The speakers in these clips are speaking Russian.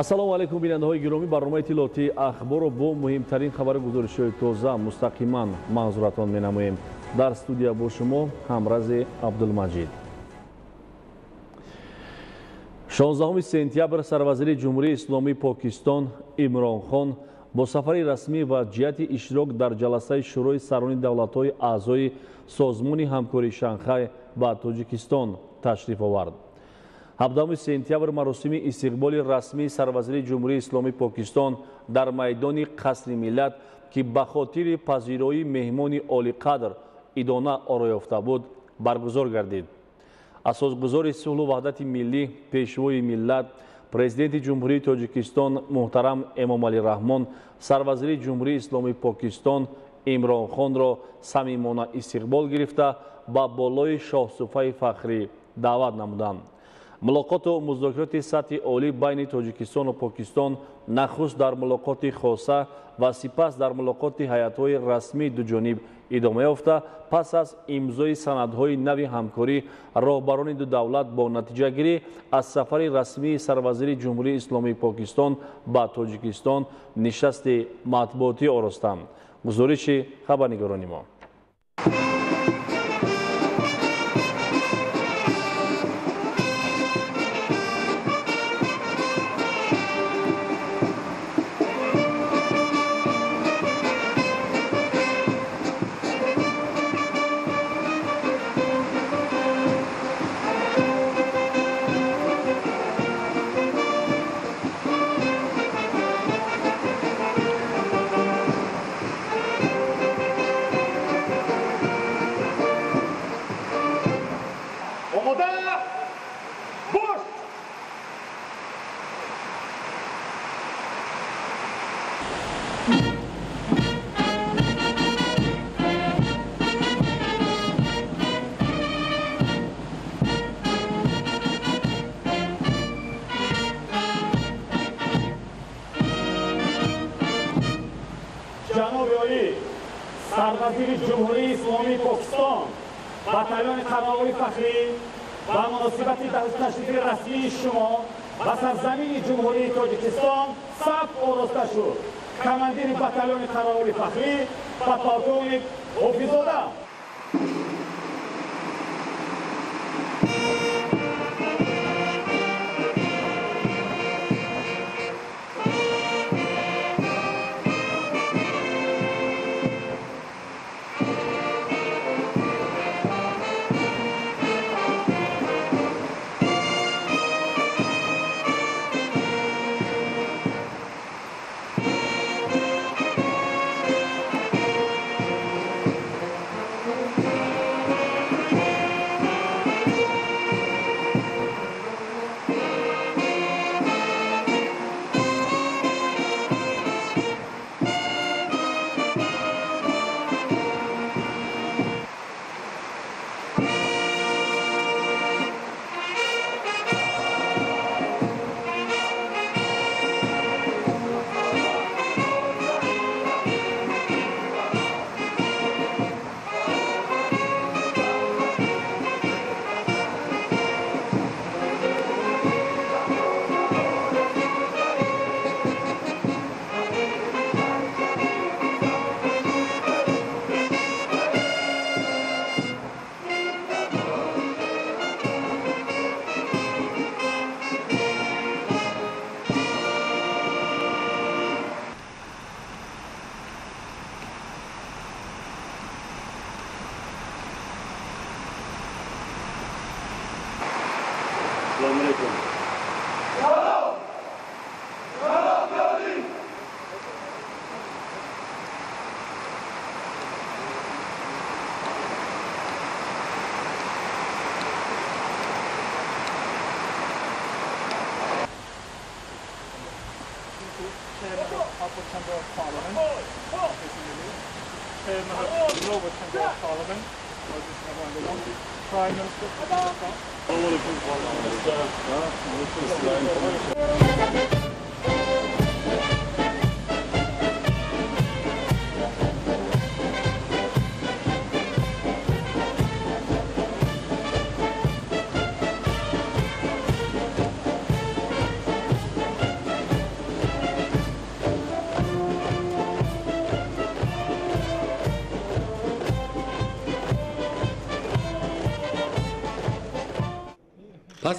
ассалому алайкум бинандаҳои гиромӣ. Барномаи иттилоотии ахборро бо муҳимтарин хабари гузоришҳои тоза мустақиман манзуратон менамоем. Дар студия бо шумо ҳамрази абдулмаҷид. 16 сентябр сарвазири ҷумҳурии исломии покистон имронхон бо сафари расмӣ ва ҷиҳати иштирок дар ҷаласаи шӯрои сарони давлатҳои аъзои созмони ҳамкории шанхай ба тоҷикистон ташриф овард 17 сентябр маросими истиқболи расмии сарвазири ҷумҳурии исломии покистон дар майдони қасри миллат ки ба хотири пазироии меҳмони олиқадр идона оро ёфта буд баргузор гардид. Асосгузори сулҳу ваҳдати миллӣ пешвои миллат президенти ҷумҳурии тоҷикистон муҳтарам эмомалӣ раҳмон сарвазири ҷумҳурии исломии покистон имронхонро самимона истиқбол гирифта ба болои шоҳсуфаи фахрӣ даъват намуданд мулоқоту музокироти сатҳи олӣ байни тоҷикистону покистон нахуст дар мулоқоти хоса ва сипас дар мулоқоти ҳайатҳои расмии дуҷониб идома ёфта. Пас аз имзои санадҳои нави ҳамкорӣ роҳбарони ду давлат бо натиҷагирӣ аз сафари расмии сарвазири ҷумҳурии исломии покистон ба тоҷикистон нишасти матбуотӣ оростанд гузориши хабарнигорони мо Pavone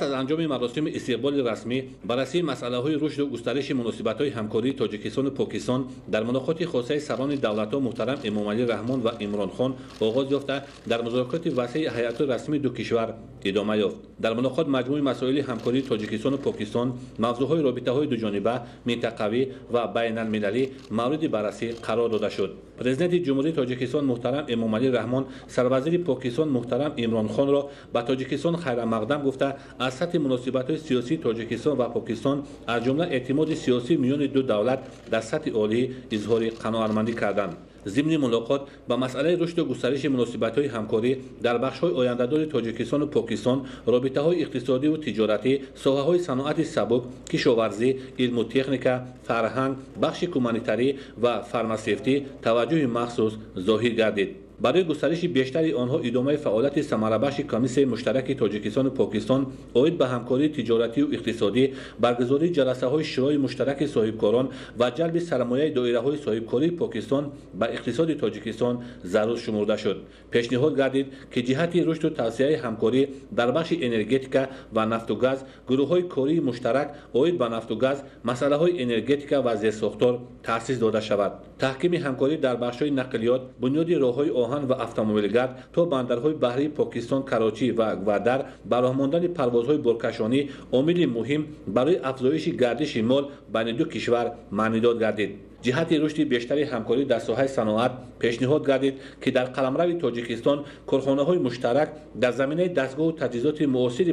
пас аз анҷоми маросими истиқболи расмӣ баррасии масъалаҳои рушду густариши муносибатҳои ҳамкории тоҷикистону покистон дар мулоқоти хосаи сарони давлатҳо муҳтарам эмомалӣ раҳмон در ملاقات مجموع مسائل همکاری تاجیکستان و پاکستان موضوعهای رابطه های دو دوجانبه منطقوی و بین المللی مورد بررسی قرار داده شد. پرزیدنت جمهوری تاجیکستان محترم امام علی رحمان سروزیر پاکستان محترم عمران خان را به تاجیکستان خیر مقدم گفته از سطح مناسبت های سیاسی تاجیکستان و پاکستان از جمله اعتماد سیاسی میان دو دولت در سطح عالی اظهار قناعتمندی کردند. ضمن ملاقات به مسئله رشد و گسترش مناسبت همکاری در بخش های آیندهدار تاجیکستان و پاکستان رابطه робитаҳои иқтисодиву тиҷоратӣ соҳаҳои саноати сабук кишоварзӣ илму техника фарҳанг бахши гуманитарӣ ва фармасевтӣ таваҷҷӯҳи махсус зоҳир гардид برای گسترش بیشتر آنها ادامه فعالیت ثمرهبخش کمیسیون مشترک تاجیکستان و پاکستان اوید به همکاری تجارتی و اقتصادی برگزاری جلسه های شورای مشترک صاحبکاران و جلب سرمایه دایره های صاحبکاری پاکستان به اقتصاد تاجیکستان ضرور شمرده شد. پیشنهاد گردید که جهت رشد و توسعه همکاری در بخش انرژیتیکا و نفت و گاز گروه های کاری مشترک اوید به نفت و گاز مسئله های انرژیتیکا و زیرساختار تأسیس داده شود. تحکیم همکاری در بخش های نقلیات بنیاد راههای оҳан ва автомобилгард то бандарҳои баҳрии покистон карочӣ ва гвадар ба роҳ мондани парвозҳои боркашонӣ омили муҳим барои афзоиши гардиши мол байни ду кишвар маънидод гардид ҷиҳати рушди бештари ҳамкорӣ дар соҳаи саноат пешниҳод гардид ки дар қаламрави тоҷикистон корхонаҳои муштарак дар заминаи дастгоҳу таҷҳизоти муосири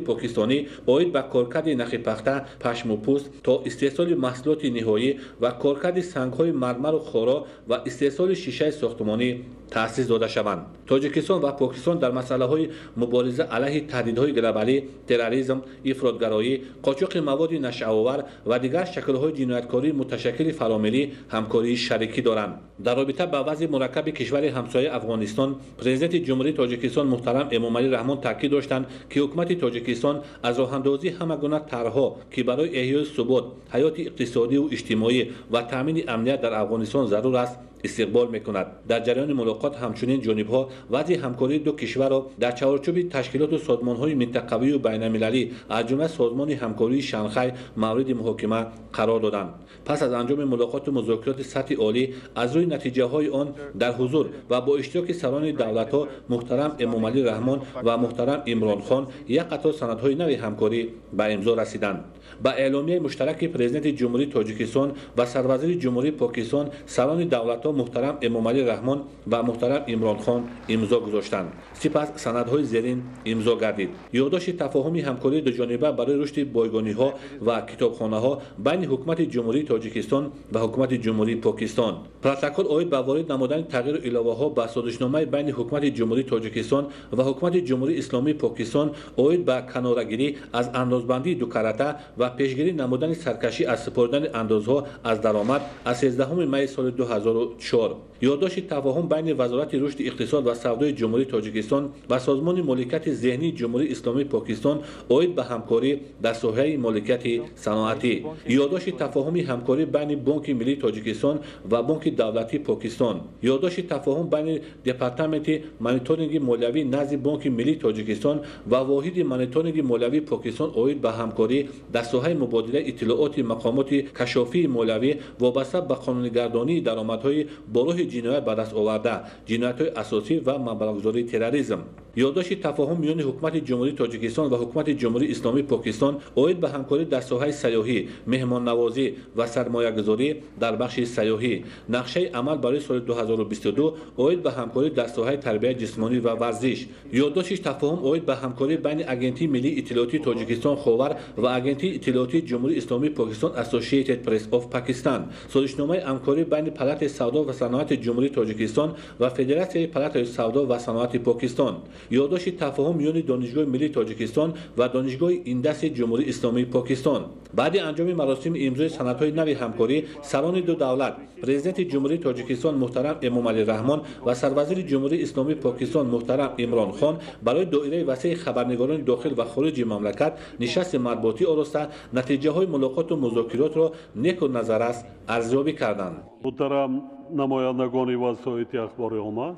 تأسیس داده شوند. تاجیکستان و پاکستان در مسئله های مبارزه علیه تهدیدهای گلوبالی تروریسم افرادگرایی قاچاق مواد نشعآور و دیگر شکلهای جنایتکاری متشکل فراملی همکاری شریکی دارند. در رابطه با وضع مرکب کشور همسایه افغانستان پرزیدنت جمهوری تاجیکستان محترم امامعلی رحمان تاکید داشتند که حکومت تاجیکستان از راه اندازی همگونه طرحها که برای احیای ثبات حیات اقتصادی و اجتماعی و تامین امنیت در افغانستان ضرور است استقبال می‌کند. در جریان ملاقات همچنین جانب ها وضع همکاری دو کشور را در چارچوب تشکیلات و سازمان های منطقوی و بین المللی از جمله سازمان همکاری شانخای مورد محاکمه قرار دادند. پس از انجام ملاقات و مذاکرات سطح عالی از روی نتیجه های آن در حضور و با اشتراک سران دولت ها محترم امامعلی رحمان و محترم عمران خان یک قطار سندهای نو همکاری به امضا رسیدند. با اعلامیه مشترک پرزیدنت جمهوری تاجیکستان و سروزیر جمهوری پاکستان سران دولت حتی محترم امام علی رحمان و محترم عمران خان امضا گذاشتند سپس سندهای زیرین امضا گردید. یادداشت تفاهمی همکاری دو جانبه برای رشد بایگانی ها و کتابخانه ها بین حکومت جمهوری تاجیکستان و حکومت جمهوری پاکستان. پروتکل آید به وارد نمودن تغییر علاوه ها به سازشنامه بین حکومت جمهوری تاجیکستان و حکومت جمهوری اسلامی پاکستان آید به کنارگیری از اندازبندی دو کارته و پیشگیری نمودن سرکشی از سپردن اندازها از درآمد از 13 می سال 2000 4 یادداشت تفاهم بین وزارت رشد اقتصاد و سودای جمهوری تاجیکستان و سازمان مالکیت ذهنی جمهوری اسلامی پاکستان اوید به همکاری در صحه مالکیت صنعتی یادداشت تفاهم همکاری بین بانک ملی تاجیکستان و بانک دولتی پاکستان. یادداشت تفاهم بین دپارتمنت مانیتورینگ مالیوی نزد بانک ملی تاجیکستان و واحد مانیتورینگ مالیوی پاکستان اوید به همکاری در صحه مبادله اطلاعات مقامات کشافی مالیوی وابسته به قانونگردانی درآمدهای роҳи ҷиноят ба даст оварда ҷиноятҳои асосӣ ва маблағгузории терроризм ёддошти тафоҳум миёни ҳукумати ҷумҳурии тоҷикистон ва ҳукумати ҷумҳурии исломии покистон оид ба ҳамкорӣ дар соҳаи сайёҳӣ меҳмоннавозӣ ва сармоягузорӣ дар бахши сайёҳӣ нақшаи амал барои соли 2022 оид ба ҳамкорӣ дар соҳаи тарбияи ҷисмонӣ ва варзиш ёддошти тафоҳум оид ба ҳамкорӣ байни агентии миллии иттилоотии тоҷикистон ховар ва агентии иттилоотии ҷумҳурии исломии покистон associated press of pakistan созишномаи ҳамкорӣ байни палатаи савдо و صنعت جمهوری تاجیکستان و فدراسیای پالاتای سودا و صنعت پاکستان. یادداشت تفاهم میان دانشگاه ملی تاجیکستان و دانشگاه ایندس جمهوری اسلامی پاکستان. بعد انجام مراسم امضای سندهای نوی همکاری سران دو دولت پرزیدنت جمهوری تاجیکستان محترم امام علی رحمان و سروزیر جمهوری اسلامی پاکستان محترم عمران خان برای دایره وسیع خبرنگاران داخل و خارج مملکت نشست مربوطی آراسته نتیجه های ملاقات و مذاکرات را نیک و نظر است ارزیابی کردند. محترم намояндагони васоити ахбори омма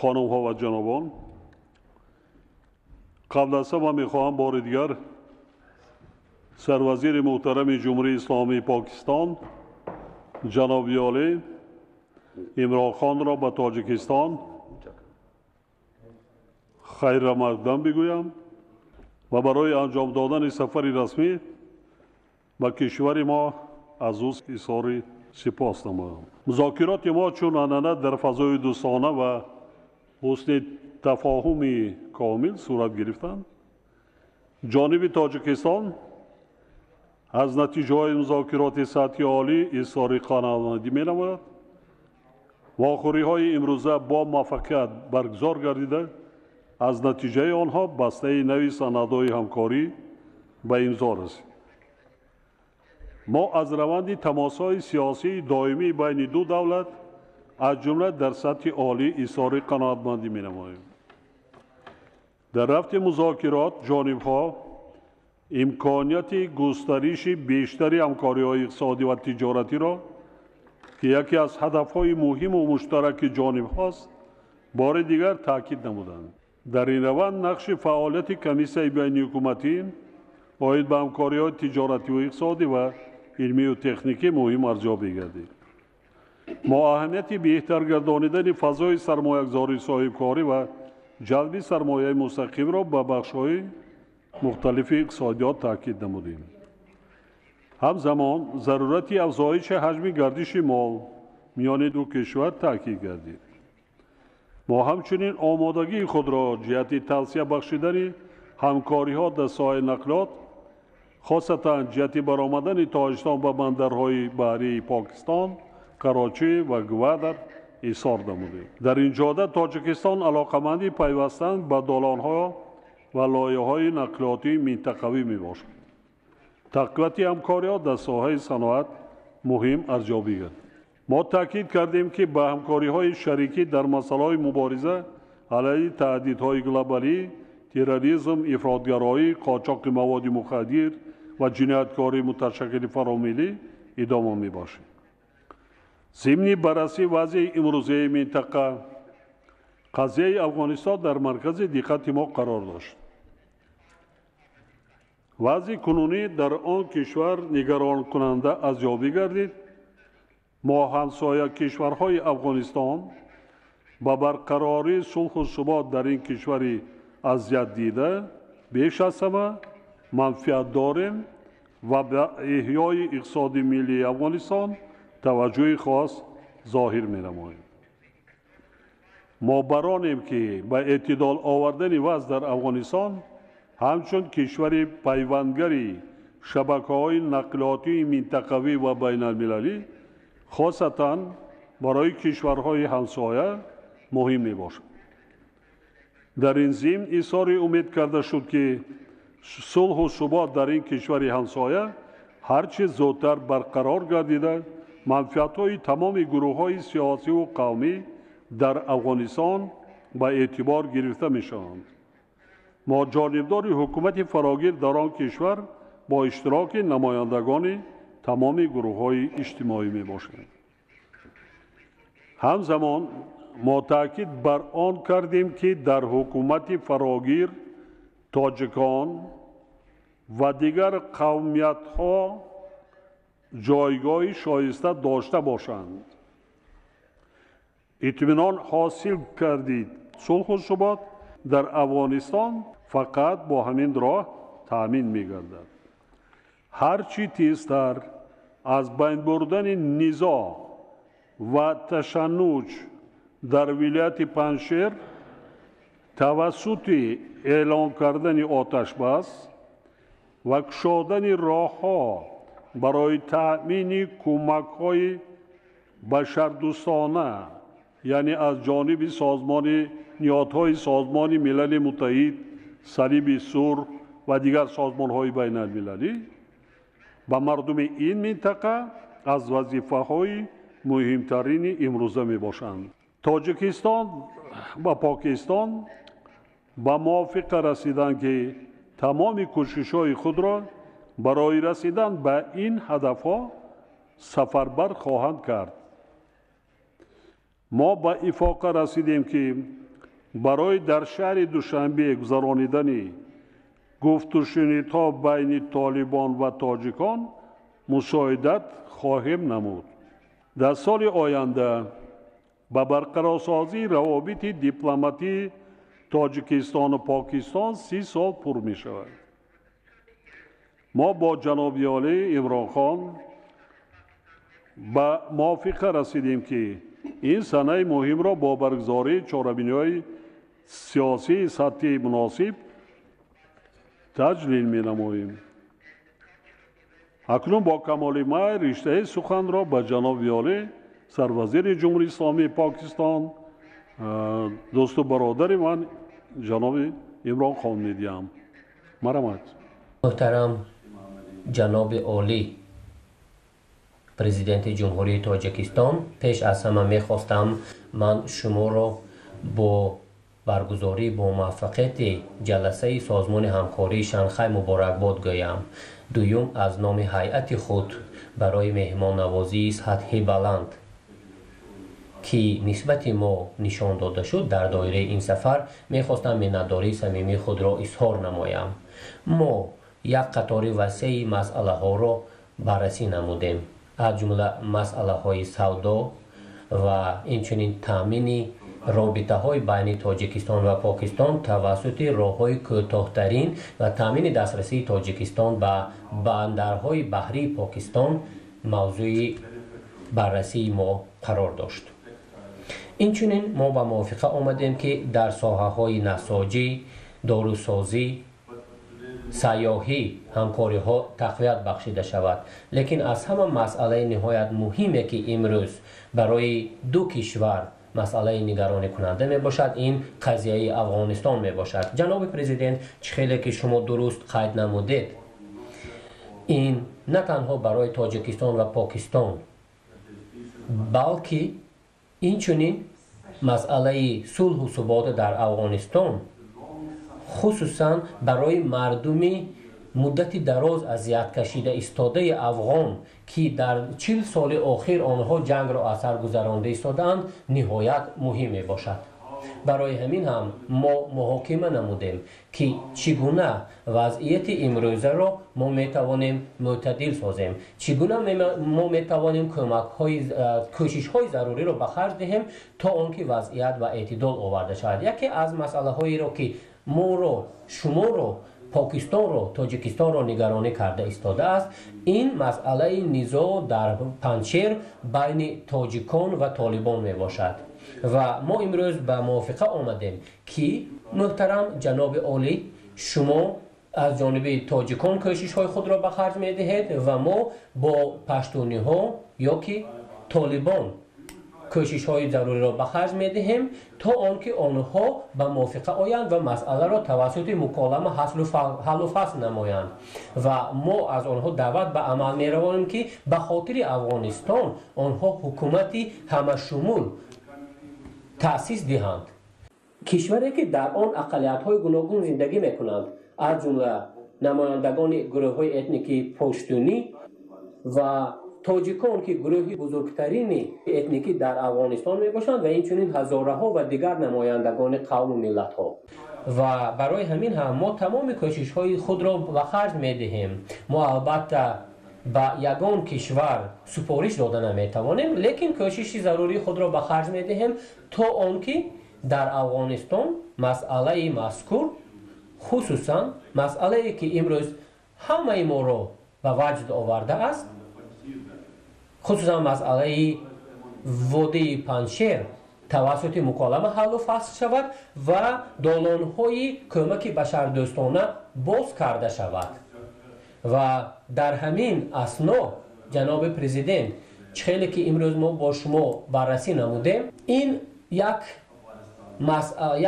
хонумҳо ва ҷанобон. Қабл аз ҳама мехоҳам бори дигар сарвазири муҳтарами ҷумҳурии исломии покистон ҷаноби олӣ имронхонро ба тоҷикистон. Хайрамақдам бигӯям. Ва барои анҷом додани сафари расмӣ ба кишвари мо аз ӯ изҳори сипос намоям. Музокироти мо чун анъана дар фазои дӯстона ва ҳусни тафоҳуми комил сурат гирифтанд. Ҷониби тоҷикистон аз натиҷаҳои музокироти сатҳи олӣ изҳори қаноатмандӣ менамояд. Вохӯриҳои имрӯза бо муваффақият баргузор гардида аз натиҷаи онҳо бастаи нави санадҳои ҳамкорӣ ба имзо расид мо аз раванди тамосҳои сиёсии доимӣ байни ду давлат аз ҷумла дар сатҳи олӣ изҳори қаноатмандӣ менамоем. Дар рафти музокирот ҷонибҳо имконияти густариши бештари ҳамкориҳои иқтисодӣ ва тиҷоратиро ки яке аз ҳадафҳои муҳиму муштараки ҷонибҳост бори дигар таъкид намуданд. Дар ин раванд нақши фаъолияти комиссияи байниҳукуматӣ оид ба ҳамкориҳои тиҷоративу иқтисодӣ ва илмию техникӣ муҳим арзёбӣ гардид муаҳамияти беҳтар гардонидани фазои сармоягзори соҳибкорӣ ва ҷалби сармояи мустақимро ба бахшҳои мухталифи иқтисодиёт таъкид намудем. Ҳамзамон зарурати афзоиши ҳаҷми гардиши мол миёни ду кишвар таъкид гардид мо ҳамчунин омодагии худро ҷиҳати тавсеъ бахшидани ҳамкориҳо дар соҳаи нақлиёт بخشیدن همکاری ها در ساحه نقلات خاصتا جهت برآمدن تاجستان به بندرهای بحری پاکستان کراچی و گوادر اظهار نمودیم در این جاده تاجیکستان علاقمندی پیوستن به دالانها و لایه های نقلیاتی منطقوی می باشد تقویت همکاری در ساحه صنعت مهم ارزیابی گردید ما تاکید کردیم که به همکاری های شریکی در مسئله های مبارزه علیه تهدیدهای گلوبالی تروریسم افراطگرایی قاچاق مواد مخدر ва ҷинояткори муташаккили фаромилӣ идома мебошад зимни баррасии вазъи имрӯзаи минтақа қазияи афғонистон дар маркази диққати мо қарор дошт. Вазъи кунунӣ дар он кишвар нигаронкунанда азёбӣ гардид. Мо ҳамсоя кишварҳои афғонистон ба барқарории сулҳу субот дар ин кишвари азият дида беш аз ҳама манфиат дорем ва ба эҳёи иқтисоди миллии афғонистон таваҷҷӯҳи хос зоҳир менамоем. Мо баронем ки ба эътидол овардани вазъ дар афғонистон ҳамчун кишвари пайвандгари шабакаҳои нақлиётии минтақавӣ ва байналмилалӣ хосатан барои кишварҳои ҳамсоя муҳим мебошад. Дар ин зим изҳори умед карда шуд ки сулҳу субот дар ин кишвари ҳамсоя ҳарчи зудтар барқарор гардида. Манфиатҳои тамоми гурӯҳҳои сиёсиву қавмӣ дар афғонистон ба эътибор гирифта мешаванд. Мо ҷонибдори ҳукумати фарогир дар он кишвар бо иштироки намояндагони тамоми гурӯҳҳои иҷтимоӣ мебошем. Ҳамзамон мо таъкид бар он кардем ки дар ҳукумати фарогир тоҷикон و دیگر قومیت ها جایگاه شایسته داشته باشند. اطمینان حاصل کردید. صلح و ثبات در افغانستان فقط با همین راه تامین میگردد. هرچی تیزتر از بین بردن نزاع و تشنج در ولایت پنشیر توسط اعلان کردن آتش بس ва кушодани роҳҳо барои таъмини кӯмакҳои башардӯстона яъне аз ҷониби созмони ниёдҳои созмони милали муттаҳид салиби сур ва дигар созмонҳои байналмилалӣ ба мардуми ин минтақа аз вазифаҳои муҳимтарини имрӯза мебошанд. тоҷикистон ва покистон ба мувофиқа расиданд ки тамоми кӯшишҳои худро барои расидан ба ин ҳадафҳо сафарбар хоҳанд кард. Мо ба ифоқа расидем ки барои дар шаҳри душанбе гузаронидани гуфтушунидҳо байни толибон ва тоҷикон мусоидат хоҳем намуд. Дар соли оянда ба барқарорсозии равобити дипломатӣ тоҷикистону покистон си сол пур мешавад. Мо бо ҷаноби олӣ имронхон ба мувофиқа расидем ки ин санаи муҳимро бо баргузории чорабиниҳои сиёсии сатҳии муносиб таҷлил менамоем. Акнун бо камоли май риштаи суханро ба ҷаноби олӣ сарвазири ҷумҳурии исломии покистон дӯсту бародари ман ҷаноби имронхон медиҳам. Марамат. Муҳтарам ҷаноби олӣ. Президенти ҷумҳурии тоҷикистон пеш аз ҳама мехостам ман шуморо бо баргузорӣ бо муваффақияти ҷаласаи созмони ҳамкории шанхай муборакбод гӯям. Дуюм аз номи ҳайати худ барои меҳмоннавозии сатҳи баланд ки нисбати мо нишон дода шуд дар доираи ин сафар мехостам миннатдории самимии худро изҳор намоям. Мо як қатори васеи масъалаҳоро баррасӣ намудем. Аз ҷумла масъалаҳои савдо ва инчунин таъмини робитаҳои байни тоҷикистон ва покистон тавассути роҳҳои кӯтоҳтарин ва таъмини дастрасии тоҷикистон ба бандарҳои баҳрии покистон мавзӯи баррасии мо қарор дошт инчунин мо ба мувофиқа омадем ки дар соҳаҳои насоҷӣ дорусозӣ сайёҳӣ ҳамкориҳо тақвият бахшида шавад. Лекин аз ҳама масъалаи ниҳоят муҳиме ки имрӯз барои ду кишвар масъалаи нигароникунанда мебошад ин қазияи афғонистон мебошад. Ҷаноби президент чӣ хеле ки шумо дуруст қайд намудед? Ин на танҳо барои тоҷикистон ва покистон балки инчунин масъалаи сулҳу субота дар афғонистон хусусан барои мардуми муддати дароз азияткашида истодаи афғон ки дар чил соли охир онҳо ҷангро аз сар гузаронда истодаанд ниҳоят муҳим мебошад барои ҳамин ҳам мо муҳокима намудем ки чӣ гуна вазъияти имрӯзаро мо метавонем мӯътадил созем. Чӣ гуна мо метавонем кӯшишҳои заруриро ба харҷ диҳем то он ки вазъият ба эътидол оварда шавад. Яке аз масъалаҳоеро ки моро шуморо покистонро тоҷикистонро нигаронӣ карда истодааст ин масъалаи низо дар панчер байни тоҷикон ва толибон мебошад ва мо имрӯз ба мувофиқа омадем ки муҳтарам ҷаноби олӣ шумо аз ҷониби тоҷикон кӯшишҳои худро ба харҷ медиҳед ва мо бо паштуниҳо ё ки толибон кӯшишҳои заруриро ба харҷ медиҳем то он ки онҳо ба мувофиқа оянд ва масъаларо тавассути муколама ҳаллу фасл намоянд. Ва мо аз онҳо даъват ба амал меравонем ки ба хотири афғонистон онҳо ҳукумати ҳамашумул таъсис диҳанд. Кишваре ки дар он ақалиятҳои гуногун зиндагӣ мекунанд аз ҷумла намояндагони гурӯҳҳои этникии поштунӣ ва тоҷикон ки гурӯҳи бузургтарини этникӣ дар афғонистон мебошанд ва инчунин ҳазораҳо ва дигар намояндагони қавму миллатҳо. Ва барои ҳамин ҳам мо тамоми кӯшишҳои худро ба харҷ медиҳем. Мо албатта ба ягон кишвар супориш дода наметавонем лекин кӯшиши зарурии худро ба харҷ медиҳем то он ки дар афғонистон масъалаи мазкур хусусан масъалае ки имрӯз ҳамаи моро ба ваҷд овардааст хусусан масъалаи водии паншер тавассути муколама ҳаллу фасл шавад ва долонҳои кӯмаки башардӯстона боз карда шавад ва дар ҳамин асно ҷаноби президент хеле ки имрӯз мо бо шумо баррасӣ намудем ин як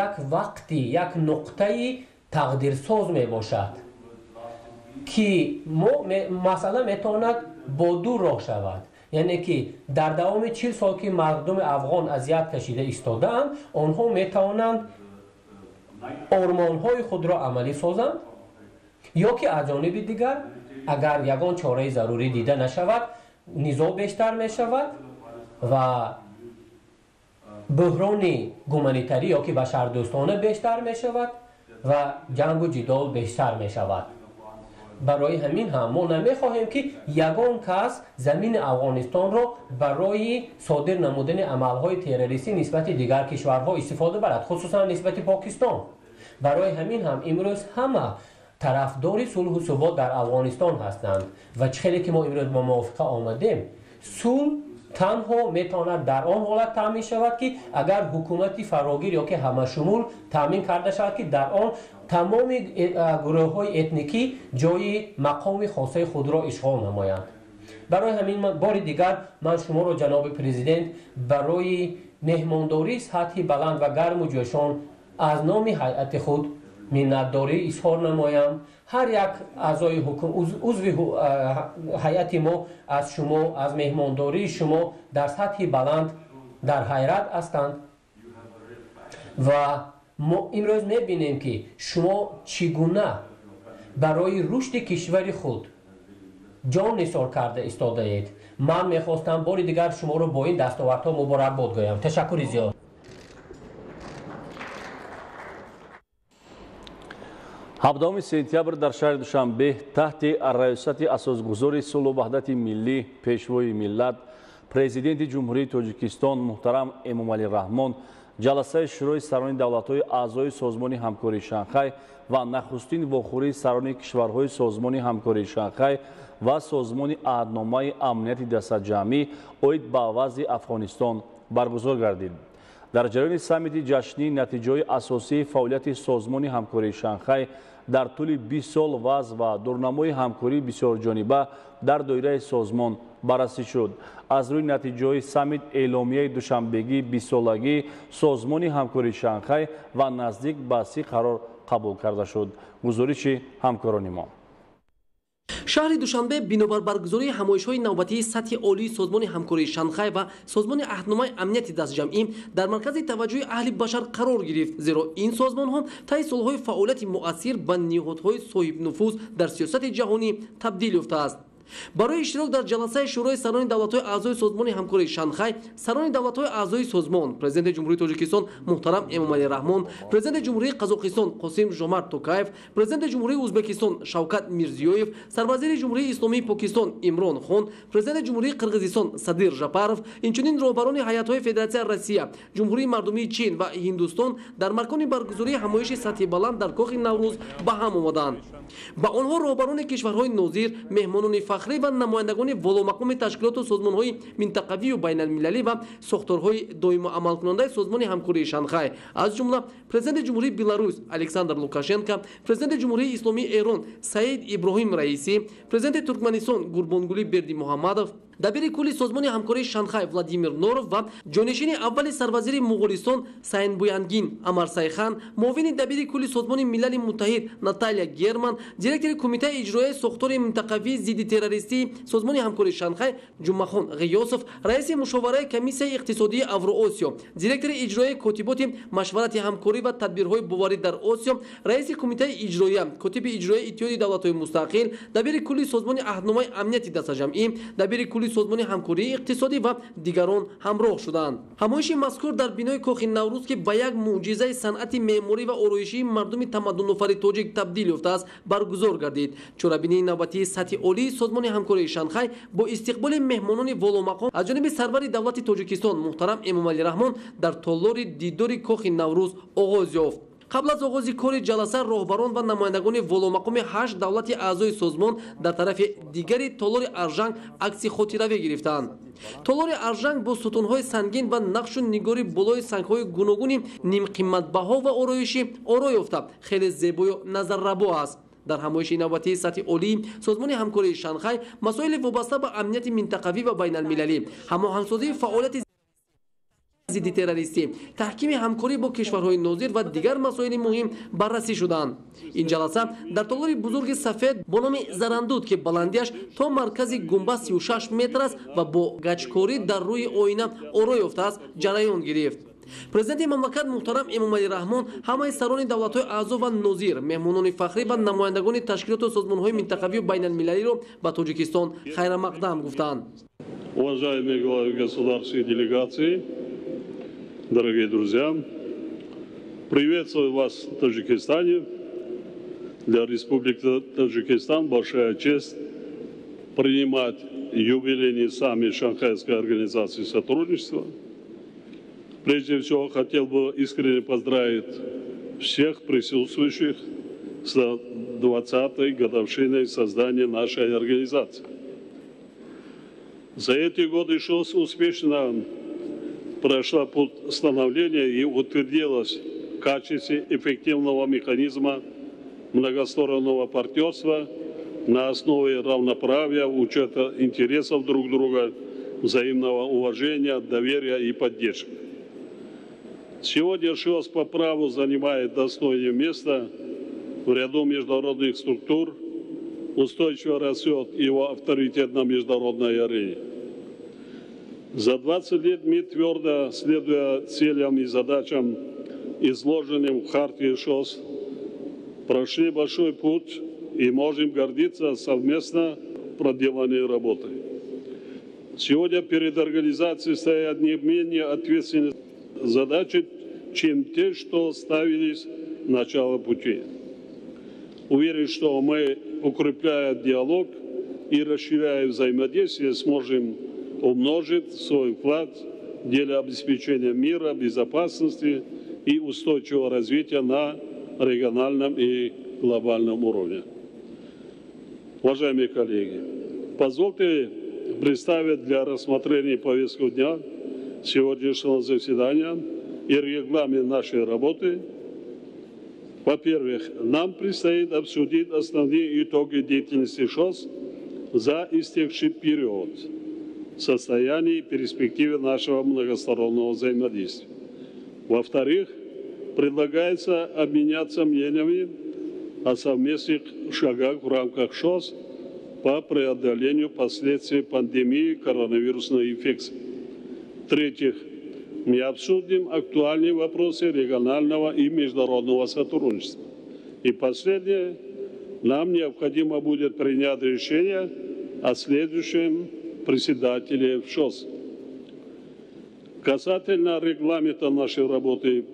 як вақти як нуқтаи тақдирсоз мебошад ки мо масъала метавонад бо ду роҳ шавад. Яъне ки дар давоми чил сол ки мардуми афғон азият кашида истодаанд онҳо метавонанд ормонҳои худро амалӣ созанд ё ки аз ҷониби дигар агар ягон чораи зарурӣ дида нашавад низо бештар мешавад ва буҳрони гуманитарӣ ё ки башардӯстона бештар мешавад ва ҷангу ҷидол бештар мешавад. Барои ҳамин ҳам мо намехоҳем ки ягон кас замини афғонистонро барои содир намудани амалҳои террористӣ нисбати дигар кишварҳо истифода барад хусусан нисбати покистон. Барои ҳамин ҳам имрӯз ҳама тарафдори сулҳу субот дар афғонистон ҳастанд. Ва чӣ хеле ки мо имрӯз ба мувофиқа омадем сулҳ танҳо метавонад дар он ҳолат таъмин шавад ки агар ҳукумати фарогир ё ки ҳамашумул таъмин карда шавад ки дар он тамоми э, гурӯҳҳои этникӣ ҷои мақоми хосаи худро ишғол намоянд. Барои ҳамин бори дигар ман шуморо ҷаноби президент барои меҳмондории сатҳи баланд ва гарму ҷӯшон аз номи ҳайати худ миннатдорӣ изҳор намоям ҳар як аъзои узви ҳайати мо аз шумо аз меҳмондории шумо дар сатҳи баланд дар ҳайрат ҳастанд ва мо имрӯз мебинем ки шумо чӣ гуна барои рушди кишвари худ ҷон нисор карда истодаед ман мехостам бори дигар шуморо бо ин дастовардҳо муборакбод гӯям ташаккури зиёд ҳабдуми сентябр дар шаҳри душанбе таҳти раёсати асосгузори сулҳу ваҳдати миллӣ пешвои миллат президенти ҷумҳурии тоҷикистон муҳтарам эмомалӣ раҳмон ҷаласаи шӯрои сарони давлатҳои аъзои созмони ҳамкории шанхай ва нахустин вохӯрии сарони кишварҳои созмони ҳамкории шанхай ва созмони аҳдномаи амнияти дастаҷамъӣ оид ба вазъи афғонистон баргузор гардид. Дар ҷараёни саммити ҷашнӣ натиҷаҳои асосии фаъолияти созмони ҳамкории шанхай дар тӯли бист сол вазъ ва дурнамои ҳамкории бисёрҷониба дар доираи созмон баррасӣ шуд. Аз рӯи натиҷаҳои саммит эъломияи душанбегии бистсолагии созмони ҳамкории шанхай ва наздик ба си қарор қабул карда шуд. Гузориши ҳамкорони мо шаҳри душанбе бинобар баргузории ҳамоишҳои навбатии сатҳи олии созмони ҳамкории шанхай ва созмони аҳдномаи амнияти дастҷамъӣ дар маркази таваҷҷӯҳи аҳли башар қарор гирифт зеро ин созмонҳо таи солҳои фаъолияти муассир ба ниҳодҳои соҳибнуфуз дар сиёсати ҷаҳонӣ табдил ёфтааст барои иштирок дар ҷаласаи шӯрои сарони давлатҳои аъзои созмони ҳамкории шанхай сарони давлатҳои аъзои созмон президенти ҷумҳурии тоҷикистон муҳтарам эмомалӣ раҳмон президенти ҷумҳурии қазоқистон қосим жомарт токаев президенти ҷумҳурии ӯзбекистон шавкат мирзиёев сарвазири ҷумҳурии исломии покистон имрон хон президенти ҷумҳурии қирғизистон садир жапаров инчунин роҳбарони ҳайатҳои федератсияи россия ҷумҳурии мардумии чин ва ҳиндустон дар макони баргузории ҳамоиши сатҳи баланд дар кохи наврӯз ба ҳам омаданд. Ба онҳо роҳбарони кишварҳои нозир меҳмонони фахрӣ ва намояндагони воломақоми ташкилоту созмонҳои минтақавию байналмилалӣ ва сохторҳои доиму амалкунандаи созмони ҳамкории шанхай. Аз ҷумла президенти ҷумҳурии беларус александр лукашенко президенти ҷумҳурии исломии эрон саид иброҳим раисӣ президенти туркманистон гурбонгулӣ бердимуҳаммадов дабири кулли созмони ҳамкории шанхай владимир норов ва ҷонишини аввали сарвазири муғулистон сайнбуянгин амарсайхан муовини дабири кулли созмони милали муттаҳид наталия герман директори кумитаи иҷроияи сохтори минтақавии зидди террористии созмони ҳамкории шанхай ҷумъахон ғиёсов раиси мушовараи комиссияи иқтисодии авроосиё директори иҷроияи котиботи машварати ҳамкорӣ ва тадбирҳои боварӣ дар осиё раиси кумитаи иҷроия котиби иҷроияи иттиҳоди давлатҳои мустақил дабири кулли созмони аҳдномаи амнияти дастаҷамъӣ дабири кулли созмони ҳамкории иқтисодӣ ва дигарон ҳамроҳ шуданд. Ҳамоиши мазкур дар бинои кохи наврӯз ки ба як мӯъҷизаи санъати меъморӣ ва ороишии мардуми тамаддунофари тоҷик табдил ёфтааст баргузор гардид. Чорабинии навбатии сатҳи олии созмони ҳамкории шанхай бо истиқболи меҳмонони воломақом аз ҷониби сарвари давлати тоҷикистон муҳтарам эмомалӣ раҳмон дар толори дидори кохи наврӯз оғоз ёфт қабл аз оғози кори ҷаласа роҳбарон ва намояндагони воломақоми ҳашт давлати аъзои созмон дар тарафи дигари толори аржанг акси хотиравӣ гирифтанд толори аржанг бо сутунҳои сангин ва нақшу нигори болои сангҳои гуногуни нимқиматбаҳо ва ороишӣ оро ёфта хеле зебою назаррабо аст. Дар ҳамоиши навбатии сатҳи олии созмони ҳамкории шанхай масоили вобаста ба амнияти минтақавӣ ва байналмилалӣ ҳамоҳангсозии фаъолияти зидди террористӣ. Таҳкими ҳамкорӣ бо кишварҳои нозир ва дигар масоили муҳим баррасӣ шуданд. Ин ҷаласа дар толори бузурги сафед бо номи зарандуд ки баландиаш то маркази гумба 36 метр аст ва бо гачкорӣ дар рӯи оина оро ёфтааст ҷараён гирифт. Президенти мамлакат муҳтарам эмомалӣ раҳмон ҳамаи сарони давлатҳои аъзо ва нозир меҳмонони фахрӣ ва намояндагони ташкилоту созмонҳои минтақавию байналмилалиро ба тоҷикистон хайрамақдам гуфтанд уважаемые главы государств и делегаций дорогие друзья. Приветствую вас в Таджикистане. Для Республики Таджикистан большая честь принимать юбилейный саммит Шанхайской организации сотрудничества. Прежде всего, хотел бы искренне поздравить всех присутствующих с 20-й годовщиной создания нашей организации. За эти годы ШОС успешно прошла путь становления и утвердилась в качестве эффективного механизма многостороннего партнерства на основе равноправия, учета интересов друг друга, взаимного уважения, доверия и поддержки. Сегодня ШОС по праву занимает достойное место в ряду международных структур, устойчиво растет его авторитет на международной арене. За 20 лет мы твердо, следуя целям и задачам, изложенным в Хартии ШОС, прошли большой путь и можем гордиться совместно проделанной работой. Сегодня перед организацией стоят не менее ответственные задачи, чем те, что ставились в начало пути. Уверен, что мы, укрепляя диалог и расширяя взаимодействие, сможем умножить свой вклад в деле обеспечения мира, безопасности и устойчивого развития на региональном и глобальном уровне. Уважаемые коллеги, позвольте представить для рассмотрения повестку дня сегодняшнего заседания и регламент нашей работы. Во-первых, нам предстоит обсудить основные итоги деятельности ШОС за истекший период – состоянии и перспективе нашего многостороннего взаимодействия. Во-вторых, предлагается обменяться мнениями о совместных шагах в рамках ШОС по преодолению последствий пандемии коронавирусной инфекции. В-третьих, мы обсудим актуальные вопросы регионального и международного сотрудничества. И последнее, нам необходимо будет принять решение о следующем председателей в ШОС. Касательно регламента нашей работы,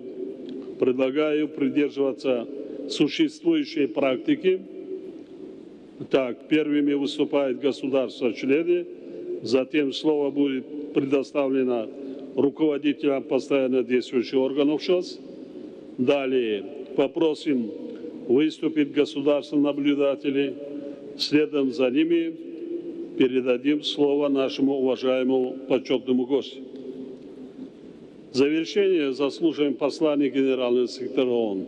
предлагаю придерживаться существующей практики. Так, первыми выступают государства-члены, затем слово будет предоставлено руководителям постоянно действующих органов ШОС. Далее попросим выступить государственные наблюдатели, следом за ними передадим слово нашему уважаемому почетному гостю. В завершение заслуживаем послание генерального секретаря ООН.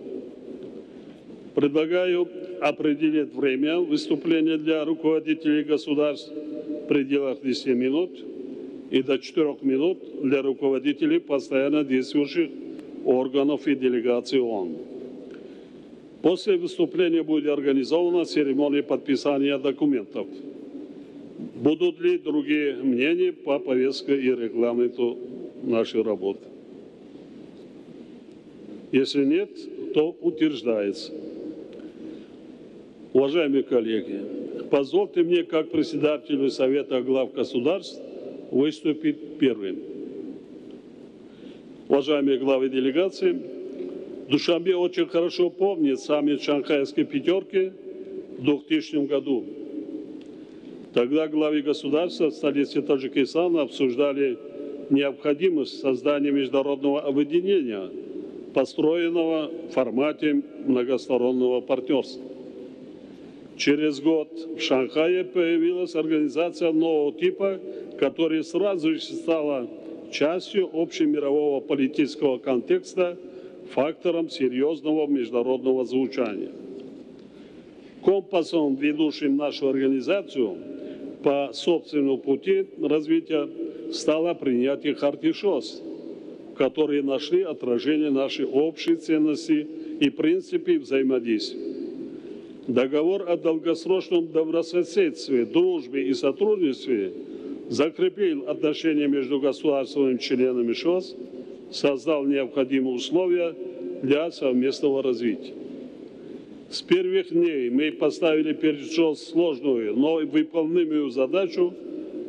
Предлагаю определить время выступления для руководителей государств в пределах 10 минут и до 4 минут для руководителей постоянно действующих органов и делегаций ООН. После выступления будет организована церемония подписания документов. Будут ли другие мнения по повестке и регламенту нашей работы? Если нет, то утверждается. Уважаемые коллеги, позвольте мне, как председателю Совета глав государств, выступить первым. Уважаемые главы делегации, Душанбе очень хорошо помнит саммит Шанхайской пятерки в 2000 году – Тогда главы государства в столице Таджикистана обсуждали необходимость создания международного объединения, построенного в формате многостороннего партнерства. Через год в Шанхае появилась организация нового типа, которая сразу же стала частью общемирового политического контекста, фактором серьезного международного звучания. Компасом, ведущим нашу организацию, по собственному пути развития стало принятие Харти ШОС, которые нашли отражение нашей общей ценности и принципы взаимодействия. Договор о долгосрочном добрососедстве, дружбе и сотрудничестве закрепил отношения между государственными членами ШОС, создал необходимые условия для совместного развития. С первых дней мы поставили перед ШОС сложную, но выполнимую задачу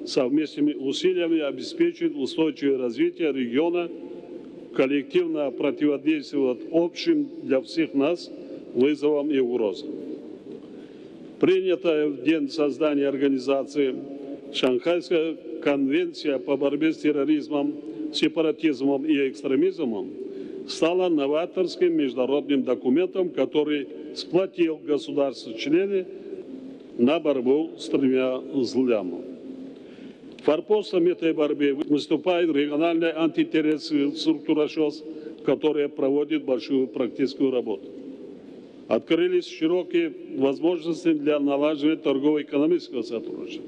совместными усилиями обеспечить устойчивое развитие региона коллективно противодействовать общим для всех нас вызовам и угрозам. Принятая в день создания организации Шанхайская конвенция по борьбе с терроризмом, сепаратизмом и экстремизмом стала новаторским международным документом, который сплотил государства-члены на борьбу с тремя злями. Форпостом этой борьбы выступает региональная антитеррористическая структура ШОС, которая проводит большую практическую работу. Открылись широкие возможности для налаживания торгово-экономического сотрудничества.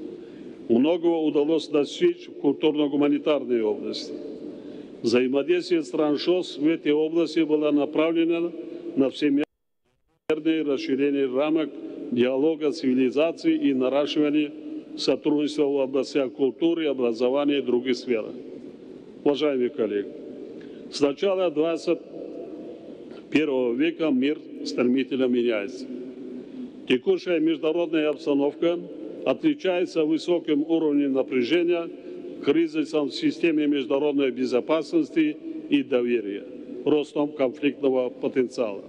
Многого удалось достичь в культурно-гуманитарной области. Взаимодействие стран ШОС в этой области было направлено на всемирное расширение рамок диалога цивилизации и наращивание сотрудничества в областях культуры, образования и других сферах. Уважаемые коллеги, с начала 21 века мир стремительно меняется. Текущая международная обстановка отличается высоким уровнем напряжения, кризисом в системе международной безопасности и доверия, ростом конфликтного потенциала.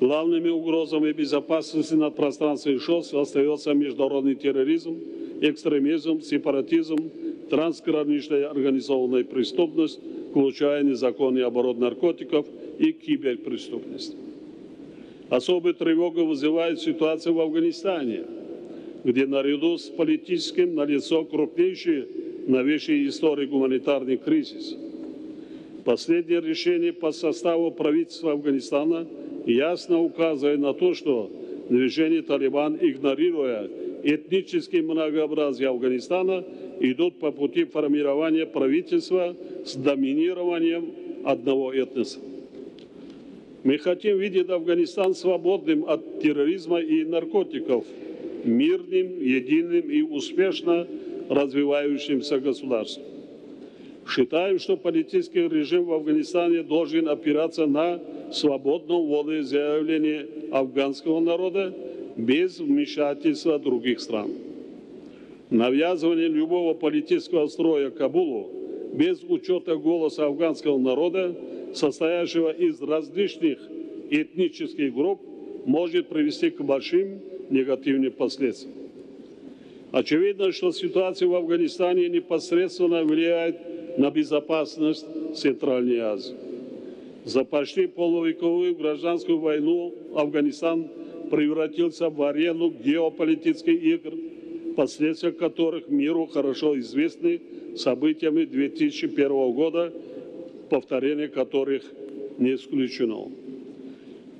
Главными угрозами безопасности над пространством ШОС остается международный терроризм, экстремизм, сепаратизм, трансграничная организованная преступность, включая незаконный оборот наркотиков и киберпреступность. Особую тревогу вызывает ситуация в Афганистане, где наряду с политическим налицо крупнейший новейший истории гуманитарный кризис. Последнее решение по составу правительства Афганистана – ясно указывая на то, что движение «Талибан», игнорируя этническое многообразие Афганистана, идут по пути формирования правительства с доминированием одного этноса. Мы хотим видеть Афганистан свободным от терроризма и наркотиков, мирным, единым и успешно развивающимся государством. Считаем, что политический режим в Афганистане должен опираться на свободном волеизъявлении афганского народа без вмешательства других стран. Навязывание любого политического строя Кабулу без учета голоса афганского народа, состоящего из различных этнических групп, может привести к большим негативным последствиям. Очевидно, что ситуация в Афганистане непосредственно влияет на безопасность Центральной Азии. За почти полувековую гражданскую войну Афганистан превратился в арену геополитических игр, последствия которых миру хорошо известны событиями 2001 года, повторение которых не исключено.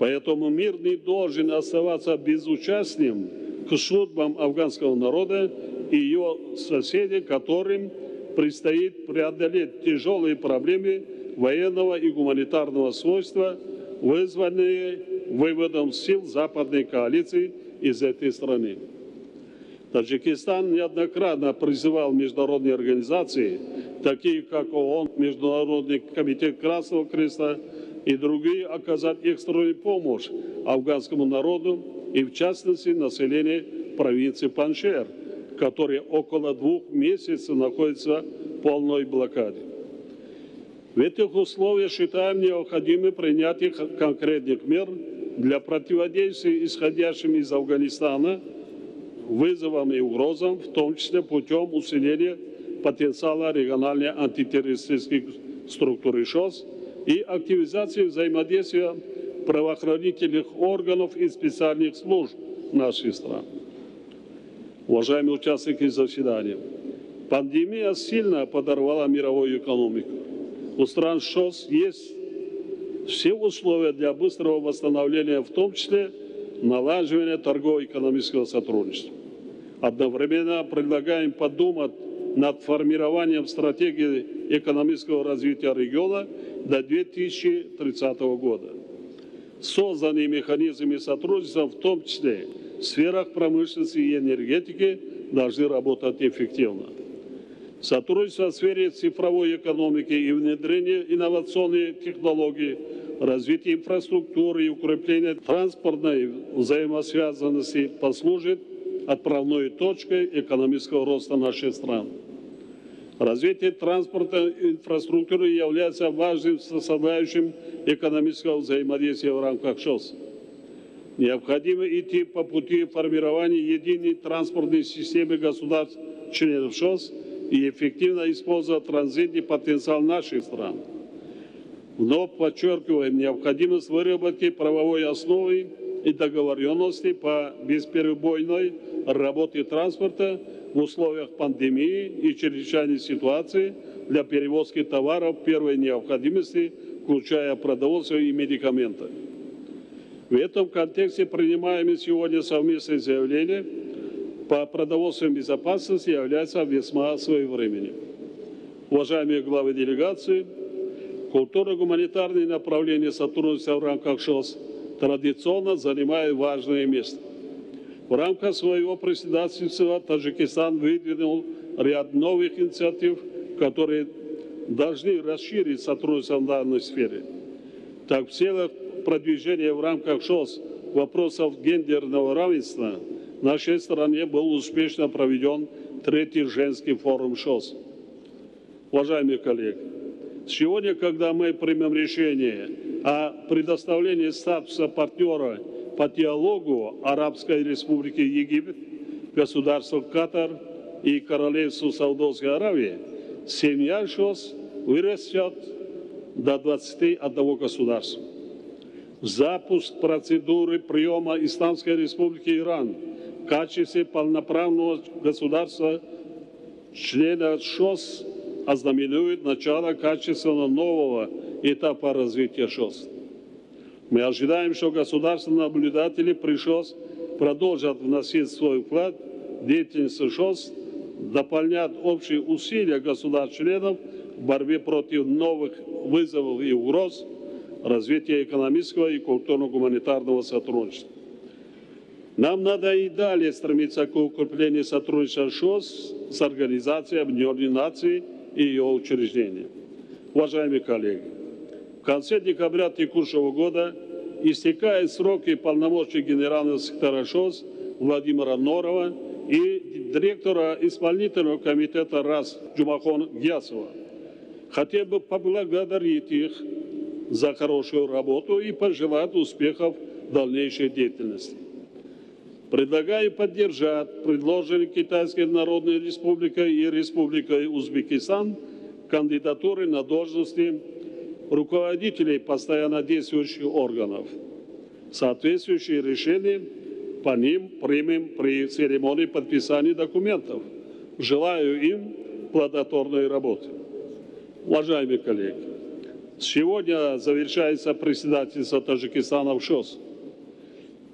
Поэтому мир не должен оставаться безучастным к судьбам афганского народа и ее соседей, которым предстоит преодолеть тяжелые проблемы военного и гуманитарного свойства, вызванные выводом сил западной коалиции из этой страны. Таджикистан неоднократно призывал международные организации, такие как ООН, Международный комитет Красного Креста и другие, оказать экстренную помощь афганскому народу и, в частности, населению провинции Паншер – которые около двух месяцев находятся в полной блокаде. В этих условиях считаем необходимым принятие конкретных мер для противодействия исходящим из Афганистана вызовам и угрозам, в том числе путем усиления потенциала региональной антитеррористической структуры ШОС и активизации взаимодействия правоохранительных органов и специальных служб нашей страны. Уважаемые участники заседания, пандемия сильно подорвала мировую экономику. У стран ШОС есть все условия для быстрого восстановления, в том числе налаживания торгово-экономического сотрудничества. Одновременно предлагаем подумать над формированием стратегии экономического развития региона до 2030 года. Созданы механизмы сотрудничества, в том числе сферах промышленности и энергетики должны работать эффективно. Сотрудничество в сфере цифровой экономики и внедрение инновационных технологий, развитие инфраструктуры и укрепление транспортной взаимосвязанности послужит отправной точкой экономического роста нашей страны. Развитие транспортной инфраструктуры является важным составляющим экономического взаимодействия в рамках ШОС. Необходимо идти по пути формирования единой транспортной системы государств членов ШОС и эффективно использовать транзитный потенциал наших стран. Вновь подчеркиваем необходимость выработки правовой основы и договоренности по бесперебойной работе транспорта в условиях пандемии и чрезвычайной ситуации для перевозки товаров первой необходимости, включая продовольствие и медикаменты. В этом контексте принимаемые сегодня совместные заявления по продовольственной безопасности являются весьма своевременными. Уважаемые главы делегации, культурно-гуманитарные направления сотрудничества в рамках ШОС традиционно занимают важное место. В рамках своего председательства Таджикистан выдвинул ряд новых инициатив, которые должны расширить сотрудничество в данной сфере. Так, в целях продвижения в рамках ШОС вопросов гендерного равенства в нашей стране был успешно проведен третий женский форум ШОС. Уважаемые коллеги, сегодня, когда мы примем решение о предоставлении статуса партнера по диалогу Арабской Республики Египет, государству Катар и Королевству Саудовской Аравии, семья ШОС вырастет до 21 государства запуск процедуры приема Исламской Республики Иран в качестве полноправного государства члена ШОС ознаменует начало качественно нового этапа развития ШОС. Мы ожидаем, что государственные наблюдатели при ШОС продолжат вносить свой вклад в деятельность ШОС, дополнят общие усилия государств-членов в борьбе против новых вызовов и угроз – развития экономического и культурно-гуманитарного сотрудничества. Нам надо и далее стремиться к укреплению сотрудничества ШОС с Организацией Объединенных Наций и ее учреждениями. Уважаемые коллеги, в конце декабря текущего года истекает сроки полномочий генерального секретаря ШОС Владимира Норова и директора исполнительного комитета РАС Джумахон Гясова. Хотел бы поблагодарить их за хорошую работу и пожелать успехов в дальнейшей деятельности. Предлагаю поддержать предложенные Китайской Народной Республикой и Республикой Узбекистан кандидатуры на должности руководителей постоянно действующих органов. Соответствующие решения по ним примем при церемонии подписания документов. Желаю им плодотворной работы. Уважаемые коллеги, Сегодня завершается председательство Таджикистана в ШОС.